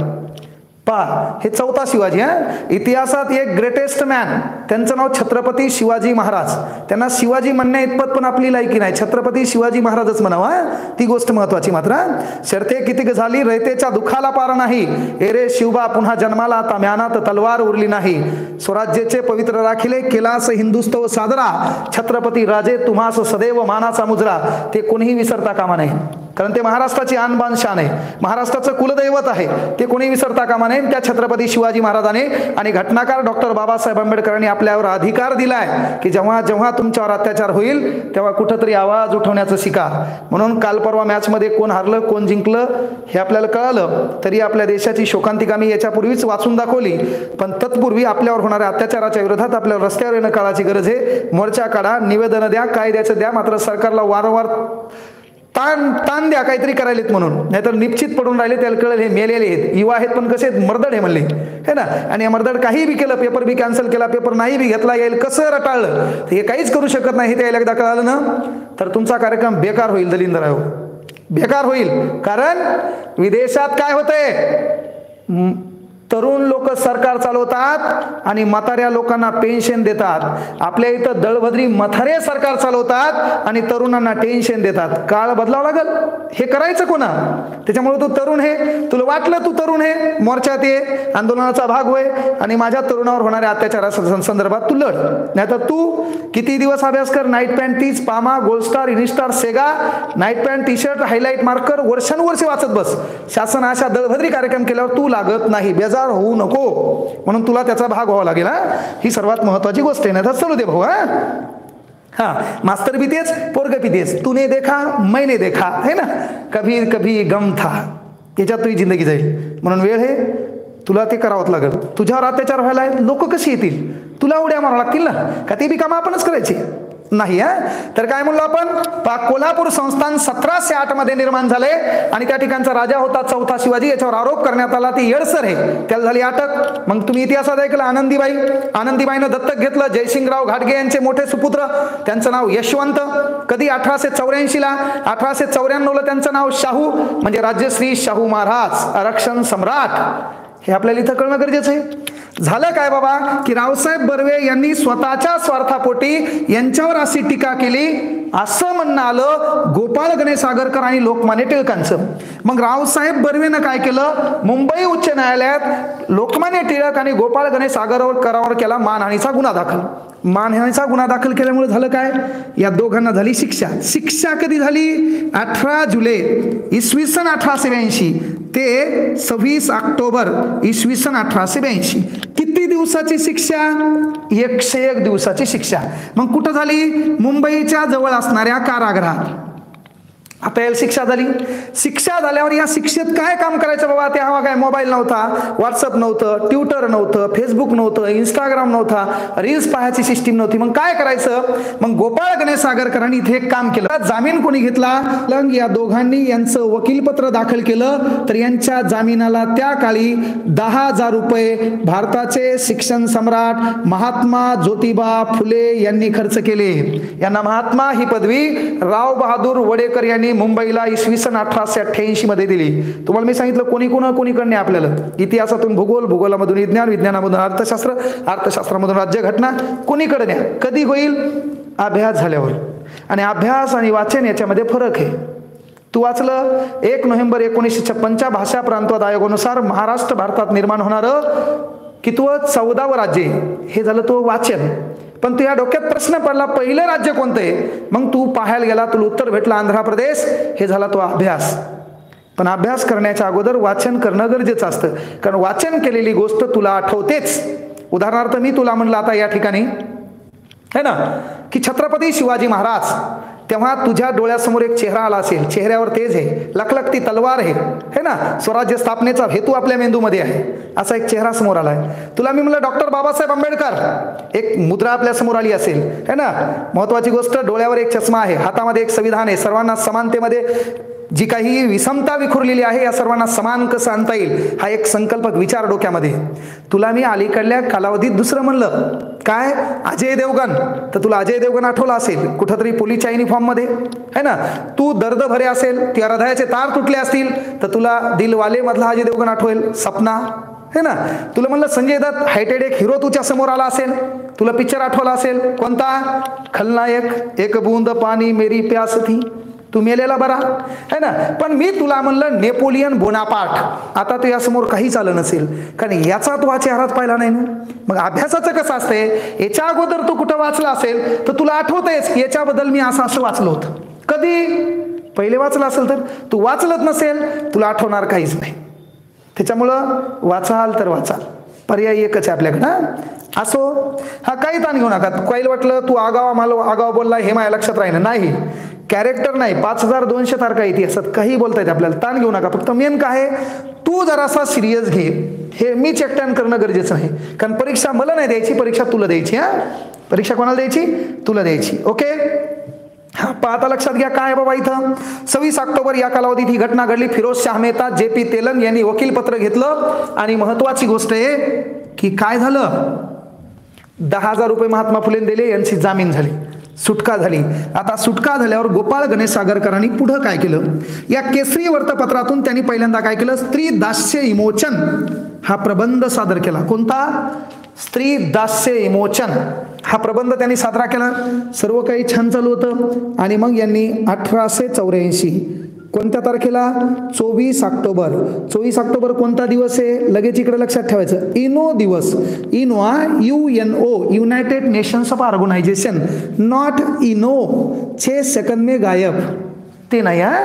पहा हे चौथा शिवाजी हा? इतिहासात एक ग्रेटेस्ट मॅन त्यांचं नाव छत्रपती शिवाजी महाराज. त्यांना शिवाजी म्हणण्या इतपत पण आपली लायकी नाही. छत्रपती शिवाजी महाराजच म्हणावा ती गोष्ट महत्वाची मात्र शर्ते किती झाली? रयतेच्या दुखाला पार नाही. एरे शिवबा पुन्हा जन्माला आता म्यानात तलवार उरली नाही. स्वराज्याचे पवित्र राखिले केलास हिंदुस्तव साजरा छत्रपती राजे तुम्हास सदैव मानाचा मुजरा. ते कोणीही विसरता कामा नाही कारण ते महाराष्ट्राची आणबान शान आहे. महाराष्ट्राचं कुलदैवत आहे. ते कोणी विसरता कामा नये. त्या छत्रपती शिवाजी महाराजाने आणि घटनाकार डॉक्टर बाबासाहेब आंबेडकरांनी आपल्यावर अधिकार दिलाय की जेव्हा जेव्हा तुमच्यावर अत्याचार होईल तेव्हा कुठंतरी आवाज उठवण्याचं शिका. म्हणून काल परवा मॅचमध्ये कोण हारलं कोण जिंकलं हे आपल्याला कळालं. तरी आपल्या देशाची शोकांतिकामी याच्यापूर्वीच वाचून दाखवली. पण तत्पूर्वी आपल्यावर होणाऱ्या अत्याचाराच्या विरोधात आपल्याला रस्त्यावर येणं काळाची गरज आहे. मोर्चा काढा निवेदन द्या कायद्याचं द्या. मात्र सरकारला वारंवार ताण ताण द्या काहीतरी करायलेत म्हणून. नाहीतर निश्चित पडून राहिले त्याला कळेल हे मेलेले आहेत. युवा आहेत पण कसे आहेत? मर्दड आहे म्हणले. हे ना? आणि मर्दड काही बी केलं पेपर बी कॅन्सल केला पेपर नाही बी घेतला येईल कसं रटाळलं? हे काहीच करू शकत नाही हे त्याला एकदा कळालं ना? तर तुमचा कार्यक्रम बेकार होईल दलिंदराव बेकार होईल. कारण विदेशात काय होतंय? तरुण लोक सरकार चालवतात आणि म्हाताऱ्या लोकांना पेन्शन देतात. आपल्या इथं दळभद्री म्हातारे सरकार चालवतात आणि तरुणांना टेन्शन देतात. काळ बदलावं लागल. हे करायचं कोणा? त्याच्यामुळे तू तरुण हे. तुला वाटलं तू तरुण हे. मोर्चात ये. आंदोलनाचा भाग होय. आणि माझ्या तरुणावर होणाऱ्या अत्याचारा संदर्भात तू लढ. नाहीतर तू किती दिवस अभ्यास कर? नाईट पॅन्ट तीच पामा गोल्ड स्टार इनिस्टार सेगा night pant T shirt highlight marker वर्षानुवर्षे वाचत बस. शासन अशा दळभद्री कार्यक्रम केल्यावर तू लागत नाही. बेजार होऊ नको. म्हणून तुला त्याचा भाग व्हावा लागेल हा? ही सर्वात महत्वाची गोष्ट आहे ना तर चलू दे भाऊ हा? हा मास्तर भी तेच पोरग भी तेच तूने देखा मैंने देखा है ना? कभी कभी गम था याच्यात तुझी जिंदगी जाईल. म्हणून वेळ हे तुला ते करावंच लागेल. तुझ्यावर अत्याचार व्हायला लोक कशी येतील? तुला उड्या मारावं लागतील ना? का ते बी कामं आपणच करायची? नाही आहे तर काय म्हणलो आपण? कोल्हापूर संस्थान सतराशे आठमध्ये निर्माण झाले आणि त्या ठिकाणचा राजा होता चौथा शिवाजी याच्यावर आरोप करण्यात आला ती येडसर आहे त्याला झाली अटक. मग तुम्ही इतिहासात ऐकलं आनंदीबाई. आनंदीबाईनं दत्तक घेतलं जयसिंगराव घाटगे यांचे मोठे सुपुत्र. त्यांचं नाव यशवंत. कधी अठराशे चौऱ्याऐंशी ला अठराशे चौऱ्याण्णव ला त्यांचं नाव शाहू म्हणजे राज्यश्री शाहू महाराज आरक्षण सम्राट. हे आपल्याला इथं कळणं गरजेचं आहे. झालं काय बाबा? की रावसाहेब बर्वे यांनी स्वतःच्या स्वार्थापोटी यांच्यावर अशी टीका केली. असं म्हणणं आलं गोपाळ गणेश आगरकर आणि लोकमान्य टिळकांचं. मग रावसाहेब बर्वेनं काय केलं? मुंबई उच्च न्यायालयात लोकमान्य टिळक आणि गोपाळ गणेश आगरकरावर केला मानहानीचा गुन्हा दाखल. मानहानीचा गुन्हा दाखल केल्यामुळे झालं काय? या दोघांना झाली शिक्षा. शिक्षा कधी झाली? अठरा जुलै इसवी सन अठराशे ब्याऐंशी. ते सव्वीस ऑक्टोबर इसवी सन अठराशे ब्याऐंशी. किती दिवसाची शिक्षा? एकशे एक दिवसाची शिक्षा. मग कुठं झाली? मुंबईच्या जवळ असणाऱ्या कारागृहात. आता याला शिक्षा झाली. शिक्षा झाल्यावर या शिक्षेत काय काम करायचं बाबा? तेव्हा काय मोबाईल नव्हता व्हॉट्सअप नव्हतं ट्विटर नव्हतं फेसबुक नव्हतं इंस्टाग्राम नव्हता. रील्स पाहायची सिस्टीम नव्हती. मग काय करायचं? मग गोपाळ गणेश सागरकरांनी इथे एक काम केलं. जामीन कोणी घेतला? लंग या दोघांनी यांचं वकीलपत्र दाखल केलं. तर यांच्या जामिनाला त्या काळी दहा हजार रुपये भारताचे शिक्षण सम्राट महात्मा ज्योतिबा फुले यांनी खर्च केले. यांना महात्मा ही पदवी राव बहादूर वडेकर यांनी मुंबईला इसवी सन अठराशे अठ्ठ्याऐंशी मध्ये दिली. तुम्हाला मी सांगितलं कोणी कोण कोणीकडने आपल्याला? इतिहासातून भूगोल भूगोलामधून विज्ञान विज्ञानामधून अर्थशास्त्र अर्थशास्त्रामधून राज्यघटना कोणीकडे न्या? कधी होईल? अभ्यास झाल्यावर. आणि अभ्यास आणि वाचन याच्यामध्ये फरक आहे. तू वाचलं एक नोव्हेंबर एकोणीसशे छप्पनच्या भाषा प्रांतवाद आयोगानुसार महाराष्ट्र भारतात निर्माण होणारं कितव? चौदावं राज्य हे झालं तो वाचन. पण तुझ्या डोक्यात प्रश्न पडला पहिलं राज्य कोणतं? आहे मग तू पाहायला गेला तुला उत्तर भेटला आंध्र प्रदेश. हे झाला तो अभ्यास. पण अभ्यास करण्याच्या अगोदर वाचन करणं गरजेचं असतं. कारण वाचन केलेली गोष्ट तुला आठवतेच. उदाहरणार्थ मी तुला म्हणलं आता या ठिकाणी है ना की छत्रपती शिवाजी महाराज तेव्हा तुझ्या डोळ्यासमोर एक चेहरा आला असेल. चेहऱ्यावर तेज आहे. लखलखती तलवार आहे. है ना? स्वराज्य स्थापनेचा हेतू आपल्या मेंदूमध्ये आहे. असा एक चेहरा समोर आलाय. तुला मी म्हणलं डॉक्टर बाबासाहेब आंबेडकर. एक मुद्रा आपल्यासमोर आली असेल. है ना? महत्वाची गोष्ट डोळ्यावर एक चष्मा आहे. हातामध्ये एक संविधान आहे. सर्वांना समानतेमध्ये जी काही विषमता विखुरलेली आहे या सर्वांना समान कसं आणता येईल हा एक संकल्पक विचार डोक्यामध्ये. तुला मी अलीकडल्या कालावधीत दुसरं म्हणलं. काय? अजय देवगण. तर तुला अजय देवगण आठवला असेल कुठंतरी पोलीसच्या युनिफॉर्ममध्ये. है ना? तू दर्द भरे असेल त्या हृदयाचे तार तुटले असतील तर तुला दिलवालेमधला अजय देवगण आठवेल सपना. है ना? तुला म्हणलं संजय दत्त हायटेड एक हिरो तुझ्या समोर आला असेल. तुला पिक्चर आठवला असेल. कोणता? खलनायक एक बूंद पाणी मेरी प्यास थी. तू मेलेला बरा. है ना? पण मी तुला म्हणलं नेपोलियन बोनापाठ आता तू यासमोर काहीच आलं नसेल. कारण याचा तू हा चेहराच पाहिला नाही ना. मग अभ्यासाचं कसं असतंय? याच्या अगोदर तू कुठं वाचला असेल तर तुला आठवतंयच की याच्याबद्दल मी असं असं वाचलं होतं. कधी? पहिले वाचलं असेल तर. तू वाचलत नसेल तुला आठवणार काहीच नाही. त्याच्यामुळं वाचाल तर वाचाल. पर्याय एकच आहे आपल्याकडं असो. हा काही ताण घेऊ नका. काही वाटलं तू आगावा मला आगाव बोलला हे माझ्या लक्षात राहिलं नाही. कॅरेक्टर नाही. पाच हजार दोनशे तारखा इतिहासात काही बोलता येते आपल्याला. ताण घेऊ नका. फक्त मेन काय तू जरासा सिरियस घे. हे मी चेकटॅन करणं गरजेचं आहे. कारण परीक्षा मला नाही द्यायची परीक्षा तुला द्यायची हा? परीक्षा कोणाला द्यायची? तुला द्यायची. ओके हा पाहता लक्षात घ्या काय बाबा इथं. सव्वीस ऑक्टोबर या कालावधीत ही घटना घडली. फिरोज शाह मेहता जे पी तेलंग यांनी वकीलपत्र घेतलं. आणि महत्वाची गोष्ट आहे की काय झालं? दहा हजार रुपये महात्मा फुलेन दिले यांची जामीन झाली. सुटका झाली. आता सुटका झाल्यावर गोपाळ गणेश सागरकरांनी पुढं काय केलं? या केसरी वर्तपत्रातून त्यांनी पहिल्यांदा काय केलं? स्त्री दास्य इमोचन हा प्रबंध सादर केला. कोणता? स्त्री दास्य इमोचन हा प्रबंध त्यांनी साजरा केला. सर्व काही छान चालू होतं. आणि मग यांनी अठराशे चौऱ्याऐंशी कोणत्या तारखेला? चोवीस ऑक्टोबर. चोवीस ऑक्टोबर कोणता दिवस आहे? लगेच इकडे लक्षात ठेवायचं. इनो दिवस. Eno U N O United Nations of Organization. Not Eno. छे सेकंद मे गायब. ते नाही हा?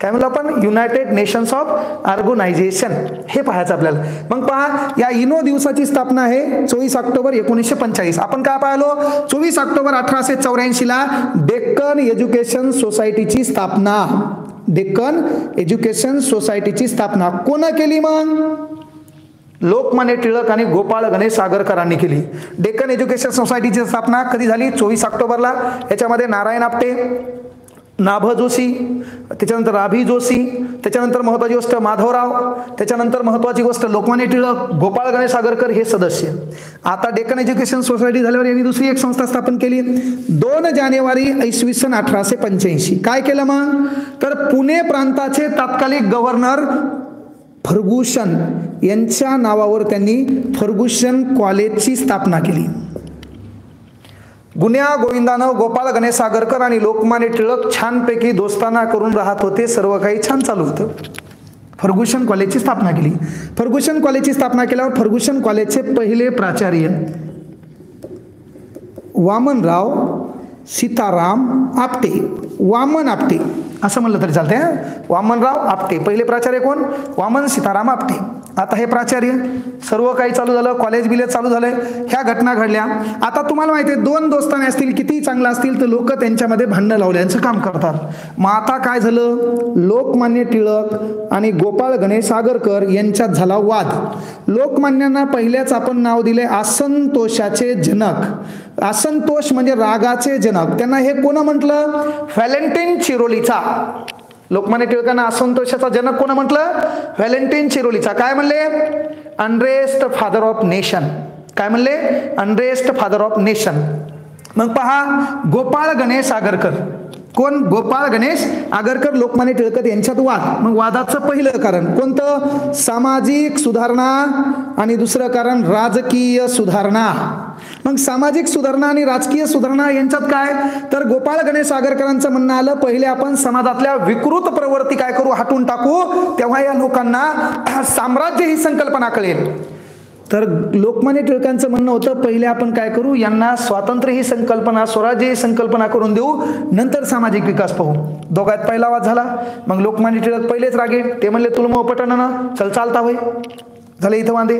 काय म्हणलं आपण? United Nations of Organization. हे पाहायचं आपल्याला. मग पहा या इनो दिवसाची स्थापना आहे चोवीस ऑक्टोबर एकोणीसशे पंचाळीस. आपण काय पाहिलो? चोवीस ऑक्टोबर अठराशे चौऱ्याऐंशीला डेक्कन एज्युकेशन सोसायटीची स्थापना. डेक्कन एज्युकेशन सोसायटीची स्थापना कोण केली मग? लोकमान्य टिळक आणि गोपाळ गणेश सागरकरांनी केली. डेक्कन एज्युकेशन सोसायटीची स्थापना कधी झाली? चोवीस ऑक्टोबरला. याच्यामध्ये नारायण आपटे. नाभ जोशी त्याच्यानंतर राभी जोशी त्याच्यानंतर महत्वाची गोष्ट माधवराव त्याच्यानंतर महत्वाची गोष्ट लोकमान्य टिळक गोपाळ गणेश सागरकर हे सदस्य. आता डेक्कन एज्युकेशन सोसायटी झाल्यावर यांनी दुसरी एक संस्था स्थापन केली. दोन जानेवारी इसवी सन अठराशे पंच्याऐंशी. काय केलं मग? तर पुणे प्रांताचे तात्कालिक गव्हर्नर फर्गुशन यांच्या नावावर त्यांनी फर्गुशन कॉलेजची स्थापना केली. गुन्ह्या गोविंदानं गोपाळ गणेश सागरकर आणि लोकमान्य टिळक छानपैकी दोस्ताना करून राहत होते. सर्व काही छान चालू होतं. फर्गुशन कॉलेजची स्थापना केली. फर्गुशन कॉलेजची स्थापना केल्यावर फर्गुशन कॉलेजचे पहिले प्राचार्य वामनराव सीताराम आपटे. वामन आपटे. असं म्हणलं तरी चालतंय वामनराव आपटे. पहिले प्राचार्य कोण? वामन सीताराम आपटे. आता हे प्राचार्य सर्व काही चालू झालं कॉलेज बिलेज चालू झालंय ह्या घटना घडल्या. आता तुम्हाला माहिती आहे दोन दोस्ताने असतील किती चांगलं असतील तर लोक त्यांच्यामध्ये भांडणं लावल्याचं काम करतात. मग आता काय झालं? लोकमान्य टिळक आणि गोपाळ गणेश सागरकर यांच्यात झाला वाद. लोकमान्यांना पहिल्याच आपण नाव दिले असंतोषाचे जनक. असंतोष म्हणजे रागाचे जनक. त्यांना हे कोण म्हटलं? व्हॅलेंटाईन चिरोलीचा. लोकमान्य टिळकांना असंतोषाचा जनक कोण म्हटलं? व्हॅलेंटाईन चिरोलीचा. काय म्हणले? अनरेस्ट फादर ऑफ नेशन काय म्हणले? अनरेस्ट फादर ऑफ नेशन मग पहा गोपाळ गणेश आगरकर. कोण? गोपाळ गणेश आगरकर लोकमान्य टिळकत यांच्यात वाद. मग वादाचं पहिलं कारण कोणतं? सामाजिक सुधारणा आणि दुसरं कारण राजकीय सुधारणा. मग सामाजिक सुधारणा आणि राजकीय सुधारणा यांच्यात काय? तर गोपाळ गणेश आगरकरांचं म्हणणं आलं पहिले आपण समाजातल्या विकृत प्रवृत्ती काय करू? हटून टाकू. तेव्हा या लोकांना साम्राज्य ही संकल्पना कळेल. तर लोकमान्य टिळकांचं म्हणणं होतं पहिले आपण काय करू यांना स्वातंत्र्य ही संकल्पना स्वराज्य ही संकल्पना करून देऊ नंतर सामाजिक विकास पाहू. दोघात पहिला वाद झाला. मग लोकमान्य टिळक पहिलेच रागे. ते म्हणले तुला मग चल चालता होय. झालं इथं वांदे.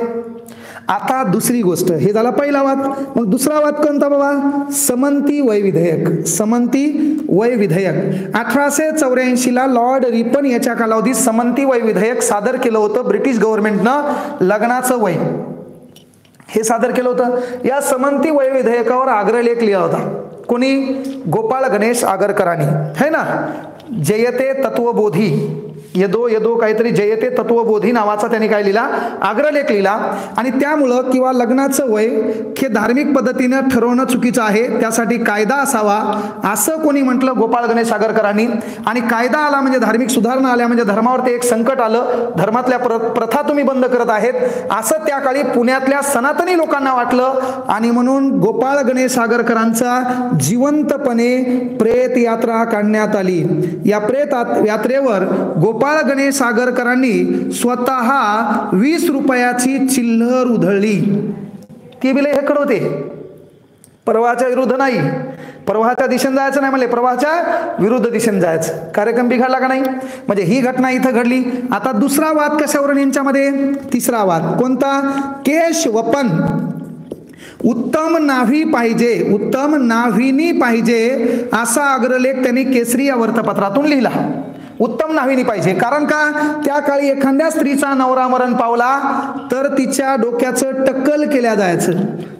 आता दुसरी गोष्ट. हे झाला पहिला वाद. मग दुसरा वाद कोणता बाबा? समंती वय विधेयक. समंती वय विधेयक. अठराशे चौऱ्याऐंशीला लॉर्ड रिपन याच्या कालावधीत समंती वय विधेयक सादर केलं होतं ब्रिटिश गव्हर्नमेंटनं लग्नाचं वय. हे सादर केलं होतं. या समंती वय विधेयकावर आग्रलेख लिहिला होता. कोणी? गोपाळ गणेश आगरकरांनी. है ना? जयते तत्वबोधी यदो यदो काहीतरी जयते तत्वबोधी नावाचा त्यांनी काय लिहिला? आग्रलेख लिहिला. आणि त्यामुळं किंवा लग्नाचं वय हे धार्मिक पद्धतीनं ठरवणं चुकीचं आहे. त्यासाठी कायदा असावा. असं कोणी म्हटलं? गोपाळ गणेश सागरकरांनी. आणि कायदा आला म्हणजे धार्मिक सुधारणा आल्या म्हणजे धर्मावरती एक संकट आलं. धर्मातल्या प्र प्रथा तुम्ही बंद करत आहेत. असं त्या काळी पुण्यातल्या सनातनी लोकांना वाटलं. आणि म्हणून गोपाळ गणेश सागरकरांचा जिवंतपणे प्रेत यात्रा काढण्यात आली. या प्रेत यात्रेवर गोपाळ गोपाळ गणेश सागरकरांनी स्वतः वीस रुपयाची चिल्लर उधळली. ती बिले हे होते. प्रवाहाच्या विरुद्ध नाही. प्रवाहाच्या दिशेने जायचं नाही म्हणले. प्रवाहाच्या विरुद्ध दिशेने जायचं. कार्यक्रम बिघडला का नाही? म्हणजे ही घटना इथं घडली. आता दुसरा वाद कशावरून यांच्यामध्ये? तिसरा वाद. कोणता? केश वपन. उत्तम नाव्ही पाहिजे. उत्तम नाभिनी पाहिजे असा अग्रलेख त्यांनी केसरी या वर्तपत्रातून लिहिला. उत्तम नाविनी पाहिजे. कारण का? त्या काळी एखाद्या स्त्रीचा नवरा मरण पावला तर तिच्या डोक्याचं टक्कल केल्या जायचं.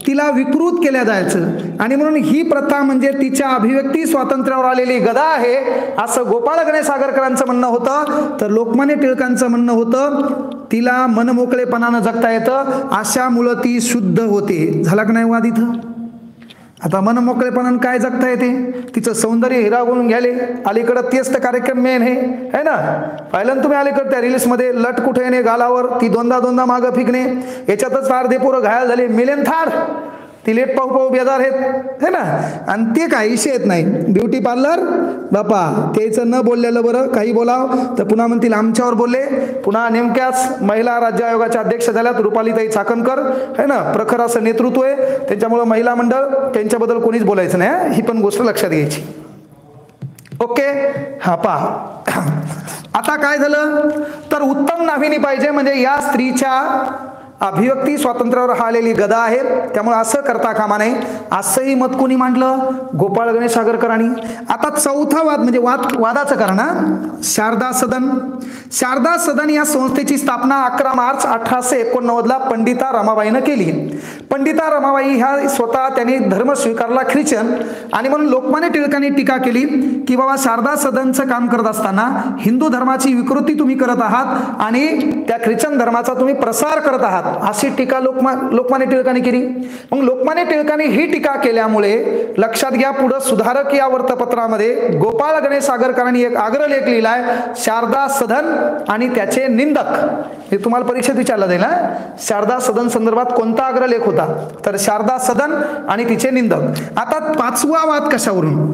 तिला विकृत केल्या जायचं. आणि म्हणून ही प्रथा म्हणजे तिच्या अभिव्यक्ती स्वातंत्र्यावर आलेली गदा आहे. असं गोपाळ गणेश सागरकरांचं म्हणणं होतं. तर लोकमान्य टिळकांचं म्हणणं होतं तिला मनमोकळेपणानं जगता येतं. अशा मुलं ती शुद्ध होते. झाला का नाही वाद इथं? आता मनमोकळेपणानं काय जगता येते? तिचं सौंदर्य हिरावून घ्याले अलीकडं तेच तर कार्यक्रम मेन हे. है ना? पाहिलं तुम्ही अलीकडं त्या रिल्समध्ये लट कुठे येणे गालावर ती दोनदा दोनदा मागं फिकणे. याच्यातच अर्धे पोरं घायल झाले. मिलेन थार! ती लेट पाहू पाहू बेजार आहेत है ना? आणि ते काही येत नाही. ब्युटी पार्लर बापा त्याचं न बोललेलं बरं काही बोलाव. तर पुन्हा म्हणतील आमच्यावर बोलले. पुन्हा नेमक्याच महिला राज्य आयोगाच्या अध्यक्ष झाल्यात रुपालीताई चाकणकर है ना? प्रखर असं नेतृत्व आहे. त्याच्यामुळं महिला मंडळ त्यांच्याबद्दल कोणीच बोलायचं नाही ही पण गोष्ट लक्षात घ्यायची. ओके? हा पहा. आता काय झालं? तर उत्तम नाविनी पाहिजे म्हणजे या स्त्रीच्या अभिव्यक्ती स्वातंत्र्यावर हा आलेली गदा आहे त्यामुळे असं करता कामा नये. असंही मत कोणी मांडलं? गोपाळ गणेश सागरकरांनी आता चौथा वाद म्हणजे वाद वादाचं कारण शारदा सदन. शारदा सदन या संस्थेची स्थापना अकरा मार्च अठराशे एकोणनव्वदला पंडिता रमाबाईनं केली. पंडिता रमाबाई ह्या स्वतः त्यांनी धर्म स्वीकारला ख्रिश्चन. आणि म्हणून लोकमान्य टिळकांनी टीका केली की बाबा शारदा सदनचं काम करत असताना हिंदू धर्माची विकृती तुम्ही करत आहात आणि त्या ख्रिश्चन धर्माचा तुम्ही प्रसार करत आहात. अशी टीका लोकमा लोकमान्य टिळकांनी केली. मग लोकमान्य टिळकांनी ही टीका केल्यामुळे लक्षात घ्या पुढं सुधारक या वृत्तपत्रामध्ये गोपाळ गणेश सागरकरांनी एक आग्रलेख लिहिलाय शारदा सदन आणि त्याचे निंदक. हे तुम्हाला परीक्षेत विचारलं जाईल ना शारदा सदन संदर्भात कोणता आग्रलेख होता? तर शारदा सदन आणि तिचे निंदक. आता पाचवा वाद कशावरून?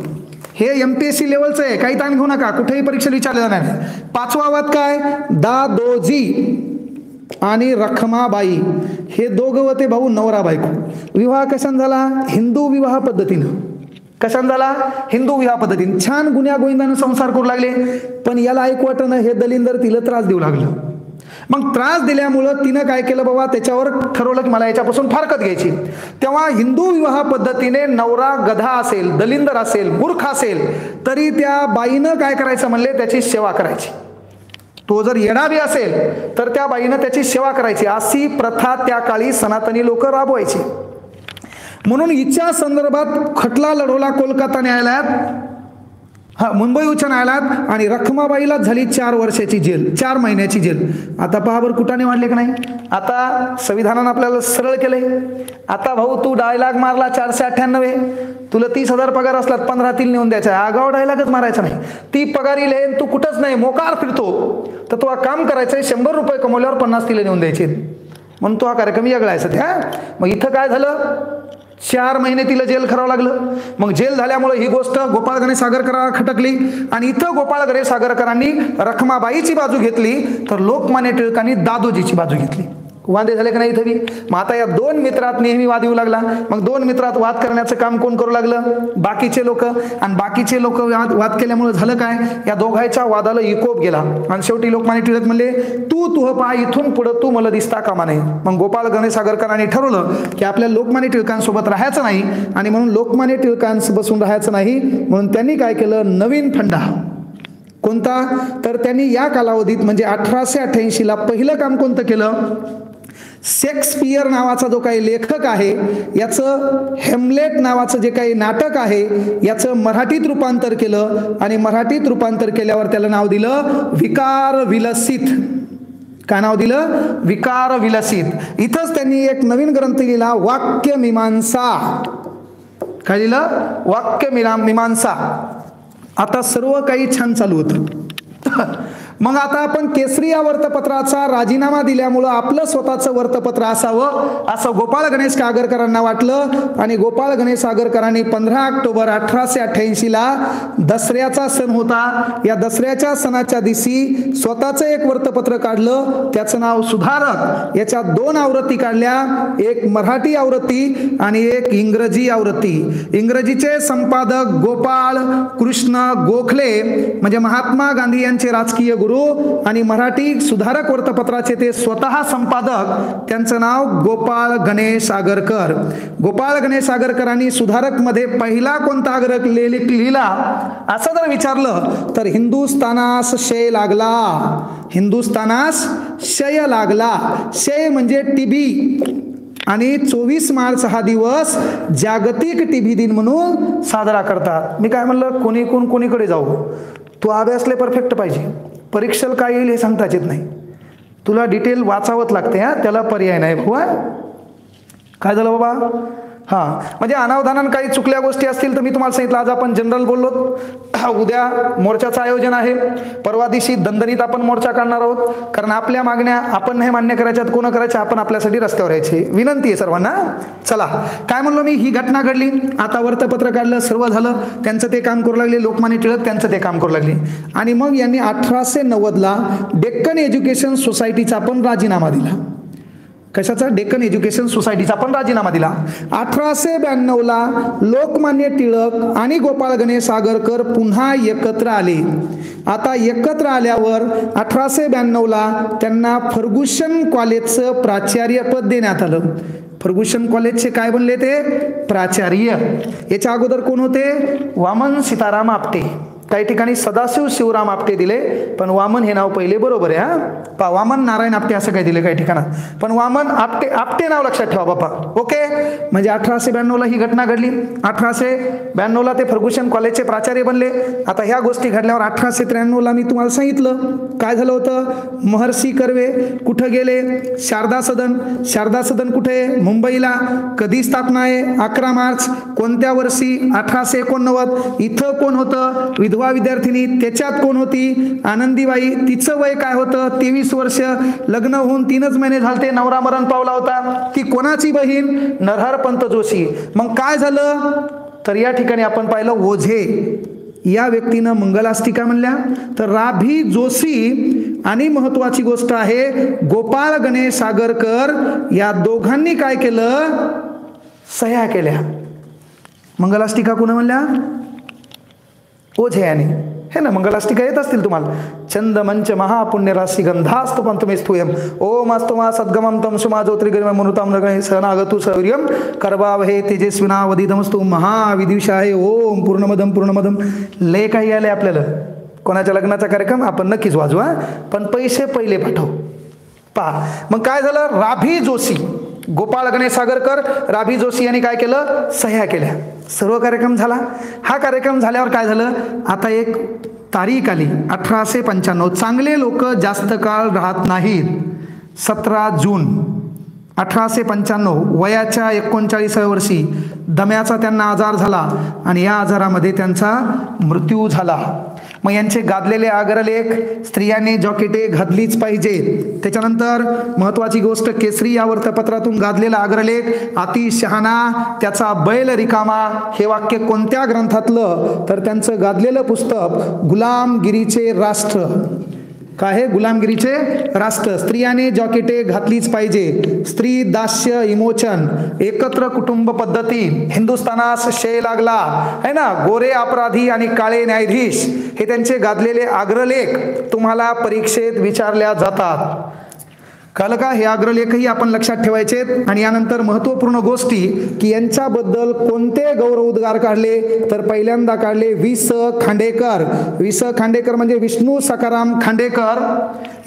हे एम पी एस सी लेवलचं आहे काही ताण घेऊ नका कुठेही परीक्षेत विचारलं जाणार नाही. पाचवा वाद काय? दा दोजी आणि रखमाबाई हे दोघं ते भाऊ नवरा बायको विवाह कशान झाला? हिंदू विवाह पद्धतीनं. कशान झाला? हिंदू विवाह पद्धतीनं. छान गुन्ह्या गोविंदानं संसार करू लागले. पण याला ऐक वाटणं हे दलिंदर तिला त्रास देऊ लागलं. मग त्रास दिल्यामुळं तिनं काय केलं बाबा? त्याच्यावर ठरवलं की मला याच्यापासून फारकत घ्यायची. तेव्हा हिंदू विवाह पद्धतीने नवरा गधा असेल दलिंदर असेल मूर्ख असेल तरी त्या बाईनं काय करायचं म्हणले? त्याची सेवा करायची. तो जर येणारी असेल तर त्या बाईनं त्याची सेवा करायची. अशी प्रथा त्या काळी सनातनी लोक राबवायची. म्हणून हिच्या संदर्भात खटला लढवला कोलकाता न्यायालयात. हा मुंबई उच्च न्यायालयात आणि रखमाबाईला झाली चार वर्षाची जेल चार महिन्याची जेल. आता पहा कुटाने वाढले का नाही? आता संविधानानं आपल्याला सरळ केलंय. आता भाऊ तू डायलॉग मारला चारशे अठ्ठ्याण्णव. तुला तीस हजार पगार असलात पंधरा तीन नेऊन द्यायचा. आगाव डायलॉगच मारायचा नाही. ती पगार येईल तू कुठंच नाही मोकार फिरतो. तर तो काम करायचंय शंभर रुपये कमवल्यावर पन्नास तिला नेऊन द्यायचे. म्हणून तो हा कार्यक्रम वेगळा आहे त्या मग इथं काय झालं? चार महिने तिला जेल करावं लागलं. मग जेल झाल्यामुळे ही गोष्ट गोपाळ सागरकराला खटकली आणि इथं गोपाळ सागरकरांनी रखमाबाईची बाजू घेतली तर लोकमान्य टिळकांनी दादोजीची बाजू घेतली. वादे झाले का नाही इथं मग आता या दोन मित्रात नेहमी वाद येऊ लागला. मग दोन मित्रात वाद करण्याचं काम कोण करू लागलं? बाकीचे लोक. आणि बाकीचे लोक वाद वाद केल्यामुळे झालं काय? या दोघांच्या वादाला इकोप गेला. आणि शेवटी लोकमान्य टिळक म्हणले तू तुह पहा इथून पुढं तू मला दिसता कामा नाही मग गोपाळ गणेश सागरकरांनी ठरवलं की आपल्या लोकमान्य टिळकांसोबत राहायचं नाही. आणि म्हणून लोकमान्य टिळकांस बसून राहायचं नाही. म्हणून त्यांनी काय केलं? नवीन फंडा. कोणता? तर त्यांनी या कालावधीत म्हणजे अठराशे अठ्ठ्याऐंशीला पहिलं काम कोणतं केलं? शेक्सपियर नावाचा जो काही लेखक आहे याचं हेमलेट नावाचं जे काही नाटक आहे याचं मराठीत रूपांतर केलं आणि मराठीत रूपांतर केल्यावर त्याला नाव दिलं विकार विलसित. काय नाव दिलं? विकार विलसित. इथंच त्यांनी एक नवीन ग्रंथ लिहिला वाक्य मीमांसा. काय लिहिलं? वाक्य मीमांसा. आता सर्व काही छान चालू होतं. मग आता आपण केसरी या वर्तपत्राचा राजीनामा दिल्यामुळं आपलं स्वतःचं वर्तपत्र असावं असं गोपाळ गणेश सागरकरांना वाटलं. आणि गोपाळ गणेश सागरकरांनी पंधरा ऑक्टोबर अठराशे अठ्ठ्याऐंशीला दसऱ्याचा सण होता. या दसऱ्याच्या सणाच्या दिवशी स्वतःचं एक वर्तपत्र काढलं. त्याचं नाव सुधारक. याच्या दोन आवृत्ती काढल्या. एक मराठी आवृत्ती आणि एक इंग्रजी आवृत्ती. इंग्रजीचे संपादक गोपाळ कृष्ण गोखले म्हणजे महात्मा गांधी यांचे राजकीय गुरु गुरु आणि मराठी सुधारक वृत्तपत्राचे ते स्वतः संपादक. त्यांचं नाव गोपाळ गणेश आगरकर गोपाळ गणेश आगरकरांनी सुधारकमध्ये पहिला कोणता आग्रह लिहिला? असं जर विचारलं तर हिंदुस्थानास शय लागला. हिंदुस्थानास शय लागला. शय म्हणजे टीबी. आणि चोवीस मार्च हा दिवस जागतिक टीबी दिन म्हणून साजरा करतात. मी काय म्हणलं कोणी कोण कोणीकडे जाऊ? तू अभ्यासले परफेक्ट पाहिजे. परीक्षेला काय येईल हे सांगताच येत नाही. तुला डिटेल वाचावंच लागते हा? त्याला पर्याय नाही. बुवा काय झालं बाबा? हां म्हणजे अनावधानानं काही चुकल्या गोष्टी असतील तर मी तुम्हाला सांगितलं आज आपण जनरल बोललो. उद्या मोर्चाचं आयोजन आहे. परवा दिवशी दणदणीत आपण मोर्चा काढणार आहोत. कारण आपल्या मागण्या आपण नाही मान्य करायच्यात कोण करायच्या आपण आपल्यासाठी रस्त्यावर यायचे. विनंती आहे सर्वांना. चला काय म्हणलो मी? ही घटना घडली. आता वृत्तपत्र काढलं सर्व झालं. त्यांचं ते काम करू लागले. लोकमान्य टिळक त्यांचं ते काम करू लागले. आणि मग यांनी अठराशे नव्वदला डेक्कन एज्युकेशन सोसायटीचा पण राजीनामा दिला. कशाचा? डेक्कन एज्युकेशन सोसायटीचा पण राजीनामा दिला. अठराशे ब्याण्णवला लोकमान्य टिळक आणि गोपाळ गणेश सागरकर पुन्हा एकत्र आले. आता एकत्र आल्यावर अठराशे ब्याण्णवला त्यांना फर्गुशन कॉलेजचं प्राचार्य पद देण्यात आलं. फर्गुशन कॉलेजचे काय बनले ते? प्राचार्य. याच्या अगोदर कोण होते? वामन सीताराम आपटे. काही ठिकाणी सदाशिव शिवराम आपटे दिले पण वामन हे नाव पहिले बरोबर आहे हा? पा वामन नारायण आपटे असं काय दिले काही ठिकाणात. पण वामन आपटे आपटे नाव लक्षात ठेवा बापा. ओके? म्हणजे अठराशे ब्याण्णवला ही घटना घडली. अठराशे ब्याण्णवला ते फर्ग्युशन कॉलेजचे प्राचार्य बनले. आता ह्या गोष्टी घडल्यावर अठराशे त्र्याण्णवला मी तुम्हाला सांगितलं. काय झालं होतं? महर्षी कर्वे कुठं गेले? शारदा सदन. शारदा सदन कुठे? मुंबईला. कधी स्थापना आहे? अकरा मार्च. कोणत्या वर्षी? अठराशे एकोणनव्वद. इथं कोण होतं? विधवा युवा विद्यार्थिनी त्याच्यात कोण होती? आनंदीबाई तिचं वय काय होतं? तेवीस वर्ष लग्न होऊन तीनच महिने झालते नवरा मरण पावला होता. ती कोणाची बहीण? नरहर पंत जोशी. मग काय झालं? तर या ठिकाणी आपण पाहिलं ओझे. या व्यक्तीनं मंगलास्तिका म्हणल्या? तर राभी जोशी आणि महत्वाची गोष्ट आहे गोपाळ गणेश सागरकर या दोघांनी काय केलं? सह्या केल्या. मंगलास्तिका कुणा म्हणल्या? ओझे आणि. हे ना मंगलाष्टिका येत असतील तुम्हाला. छंद मंच महापुण्य राशी गंधास्तु पंतमे स्थूयम ओम मा सद्गमम तम सुमा ज्योतिर्गम मनुतम सहनागतु सौर्यम करबावहे तेजस्विनावधितमस्तु महाविदिशाय ओम पूर्णमदम पूर्णमदम लय काही आले आपल्याला. कोणाच्या लग्नाचा कार्यक्रम? आपण नक्कीच वाजवा पण पैसे पहिले पाठव. पहा. मग काय झालं? राभी जोशी. गोपाळ गणेश सागरकर राभी जोशी यांनी काय केलं? सह्या केल्या. सर्व कार्यक्रम झाला. हा कार्यक्रम झाल्यावर काय झालं? आता एक तारीख आली अठराशे पंच्याण्णव. चांगले लोक जास्त काळ राहत नाहीत. सतरा जून. अठराशे पंच्याण्णव वयाच्या एकोणचाळीसाव्या वर्षी दम्याचा त्यांना आजार झाला आणि या आजारामध्ये त्यांचा मृत्यू झाला. मग यांचे गादलेले आग्रलेख स्त्रियांनी जॉकेटे घातलीच पाहिजे. त्याच्यानंतर महत्वाची गोष्ट केसरी या वृत्तपत्रातून गादलेला आग्रलेख अति शहाणा त्याचा बैल रिकामा हे वाक्य कोणत्या ग्रंथातलं? तर त्यांचं गादलेलं पुस्तक गुलामगिरीचे राष्ट्र. काय आहे गुलामगिरीचे? राष्ट्र स्त्रियाने जॉकेटे घातलीच पाहिजे. स्त्री दास्य इमोचन एकत्र कुटुंब पद्धती. हिंदुस्थानास शे लागला. है ना? गोरे अपराधी आणि काळे न्यायाधीश. हे त्यांचे गाजलेले आग्रलेख तुम्हाला परीक्षेत विचारल्या जातात. काल का हे अग्रलेखही आपण लक्षात ठेवायचे आणि यानंतर महत्त्वपूर्ण गोष्टी की यांच्याबद्दल कोणते गौरव उद्गार काढले? तर पहिल्यांदा काढले वि स खांडेकर. वि स खांडेकर म्हणजे विष्णू सकाराम खांडेकर.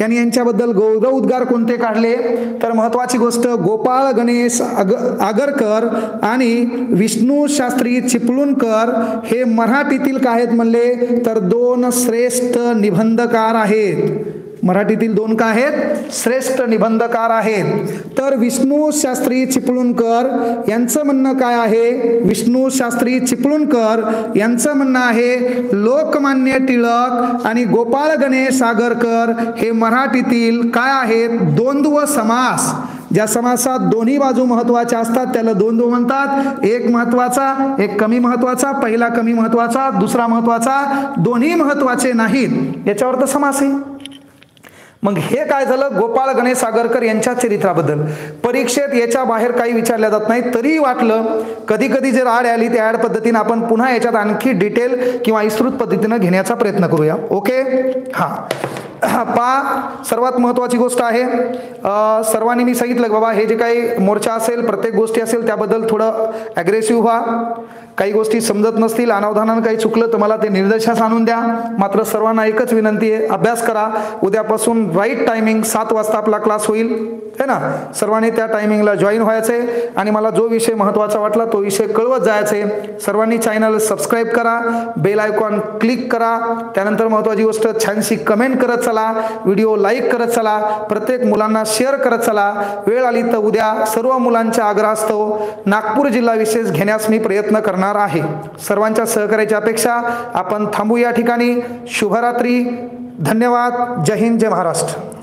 यांनी यांच्याबद्दल गौरव उद्गार कोणते काढले? तर महत्वाची गोष्ट गोपाळ गणेश आग आगरकर आणि विष्णू शास्त्री चिपळूणकर हे मराठीतील काय आहेत म्हणले? तर दोन श्रेष्ठ निबंधकार आहेत. मराठीतील दोन का आहेत? श्रेष्ठ निबंधकार आहेत. तर विष्णू शास्त्री चिपळूणकर यांचं म्हणणं काय आहे? विष्णू शास्त्री चिपळूणकर यांचं म्हणणं आहे लोकमान्य टिळक आणि गोपाळ गणेश सागरकर हे मराठीतील काय आहेत? द्वंद्व समास. ज्या समासात दोन्ही बाजू महत्त्वाच्या असतात त्याला द्वंद्व म्हणतात. एक महत्त्वाचा एक कमी महत्त्वाचा पहिला कमी महत्त्वाचा दुसरा महत्त्वाचा दोन्ही महत्त्वाचे नाहीत. याच्यावर तर समास आहे. मग हे काय झालं? गोपाळ गणेश सागरकर यांच्या चरित्राबद्दल. परीक्षेत याच्या बाहेर काही विचारल्या जात नाही तरी वाटलं कधी कधी जर आड आली त्या ॲड पद्धतीने आपण पुन्हा याच्यात आणखी डिटेल किंवा विस्तृत पद्धतीनं घेण्याचा प्रयत्न करूया. ओके हां. पा सर्वात महत्त्वाची गोष्ट आहे. सर्वांनी मी सांगितलं बाबा हे जे काही मोर्चा असेल प्रत्येक गोष्टी असेल त्याबद्दल थोडं ॲग्रेसिव्ह व्हा. काही गोष्टी समजत नसतील अनावधानानं काही चुकलं तर मला ते निर्देशास आणून द्या. मात्र सर्वांना एकच विनंती आहे अभ्यास करा. उद्यापासून राईट टायमिंग सात वाजता आपला क्लास होईल. आहे ना? सर्वांनी त्या टायमिंगला जॉईन व्हायचे आणि मला जो विषय महत्त्वाचा वाटला तो विषय कळवत जायचे सर्वांनी चॅनल सबस्क्राईब करा बेल आयकॉन क्लिक करा. त्यानंतर महत्त्वाची गोष्ट छानशी कमेंट करत चला व्हिडिओ लाईक करत चला प्रत्येक मुलांना शेअर करत चला. वेळ आली तर उद्या सर्व मुलांच्या आग्रहास्तव नागपूर जिल्हा विशेष घेण्यास मी प्रयत्न करणार आहे. सर्वांच्या सहकार्याची अपेक्षा आपण थांबू या ठिकाणी. शुभरात्री. धन्यवाद. जय हिंद जय महाराष्ट्र.